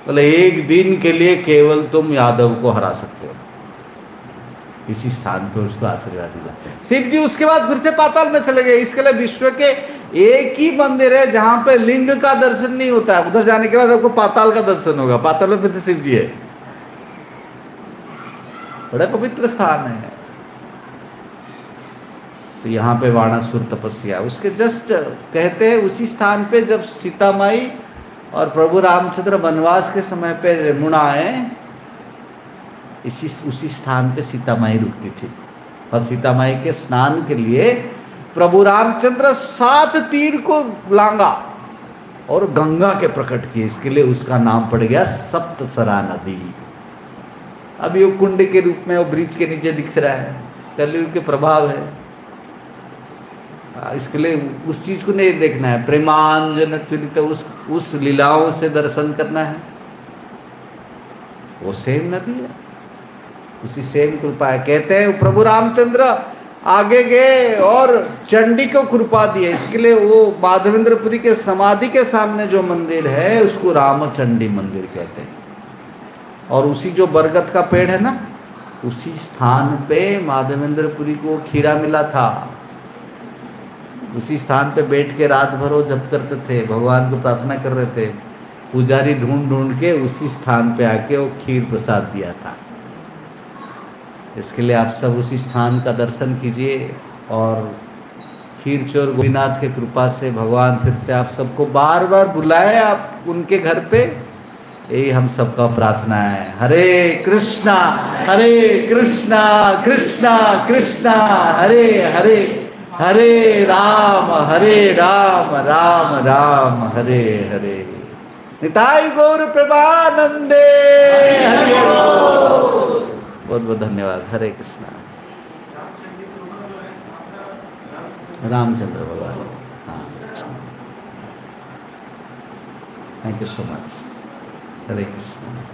बोले, एक दिन के लिए केवल तुम यादव को हरा सकते हो। इसी स्थान पर उसको आशीर्वाद मिला। शिव जी उसके बाद फिर से पाताल में चले गए। इसके लिए विश्व के एक ही मंदिर है जहाँ पे लिंग का दर्शन नहीं होता है। उधर जाने के बाद आपको पाताल का दर्शन होगा। पाताल में फिर से शिव जी है। बड़ा पवित्र स्थान है। तो यहाँ पे वाणासुर तपस्या, उसके जस्ट कहते हैं उसी स्थान पे जब सीता माई और प्रभु रामचंद्र वनवास के समय पे रेमुणा आए, इसी, उसी स्थान पे सीता माई रुकती थी। और सीता माई के स्नान के लिए प्रभु रामचंद्र सात तीर को लांगा और गंगा के प्रकट किए। इसके लिए उसका नाम पड़ गया सप्तसरा नदी। अब ये कुंड के रूप में, वो ब्रिज के नीचे दिख रहा है। कलयुग के प्रभाव है। इसके लिए उस चीज़ को नहीं देखना है। प्रेमांजन चुरित उस उस लीलाओं से दर्शन करना है। वो सेम नदी है। उसी सेम कृपा है। कहते हैं, प्रभु रामचंद्र आगे गए और चंडी को कृपा दिए इसके लिए वो माधवेंद्रपुरी के समाधि के सामने जो मंदिर है, उसको रामचंडी मंदिर कहते हैं। और उसी जो बरगद का पेड़ है ना, उसी स्थान पे माधवेंद्रपुरी को खीरा मिला था। उसी स्थान पे बैठ के रात भर वो जप करते थे, भगवान को प्रार्थना कर रहे थे। पुजारी ढूंढ ढूंढ के उसी स्थान पे आके वो खीर प्रसाद दिया था। इसके लिए आप सब उसी स्थान का दर्शन कीजिए और खीर चोर गोपीनाथ के कृपा से भगवान फिर से आप सबको बार बार बुलाए आप उनके घर पे। यही हम सबका प्रार्थना है। हरे कृष्णा हरे कृष्णा कृष्णा कृष्णा, हरे हरे हरे राम हरे राम राम राम, हरे हरे। निताई गौर प्रभानंदे हरे बहुत बहुत धन्यवाद। हरे कृष्णा। रामचंद्र भगवान। हाँ। Thank you so much Hare Krishna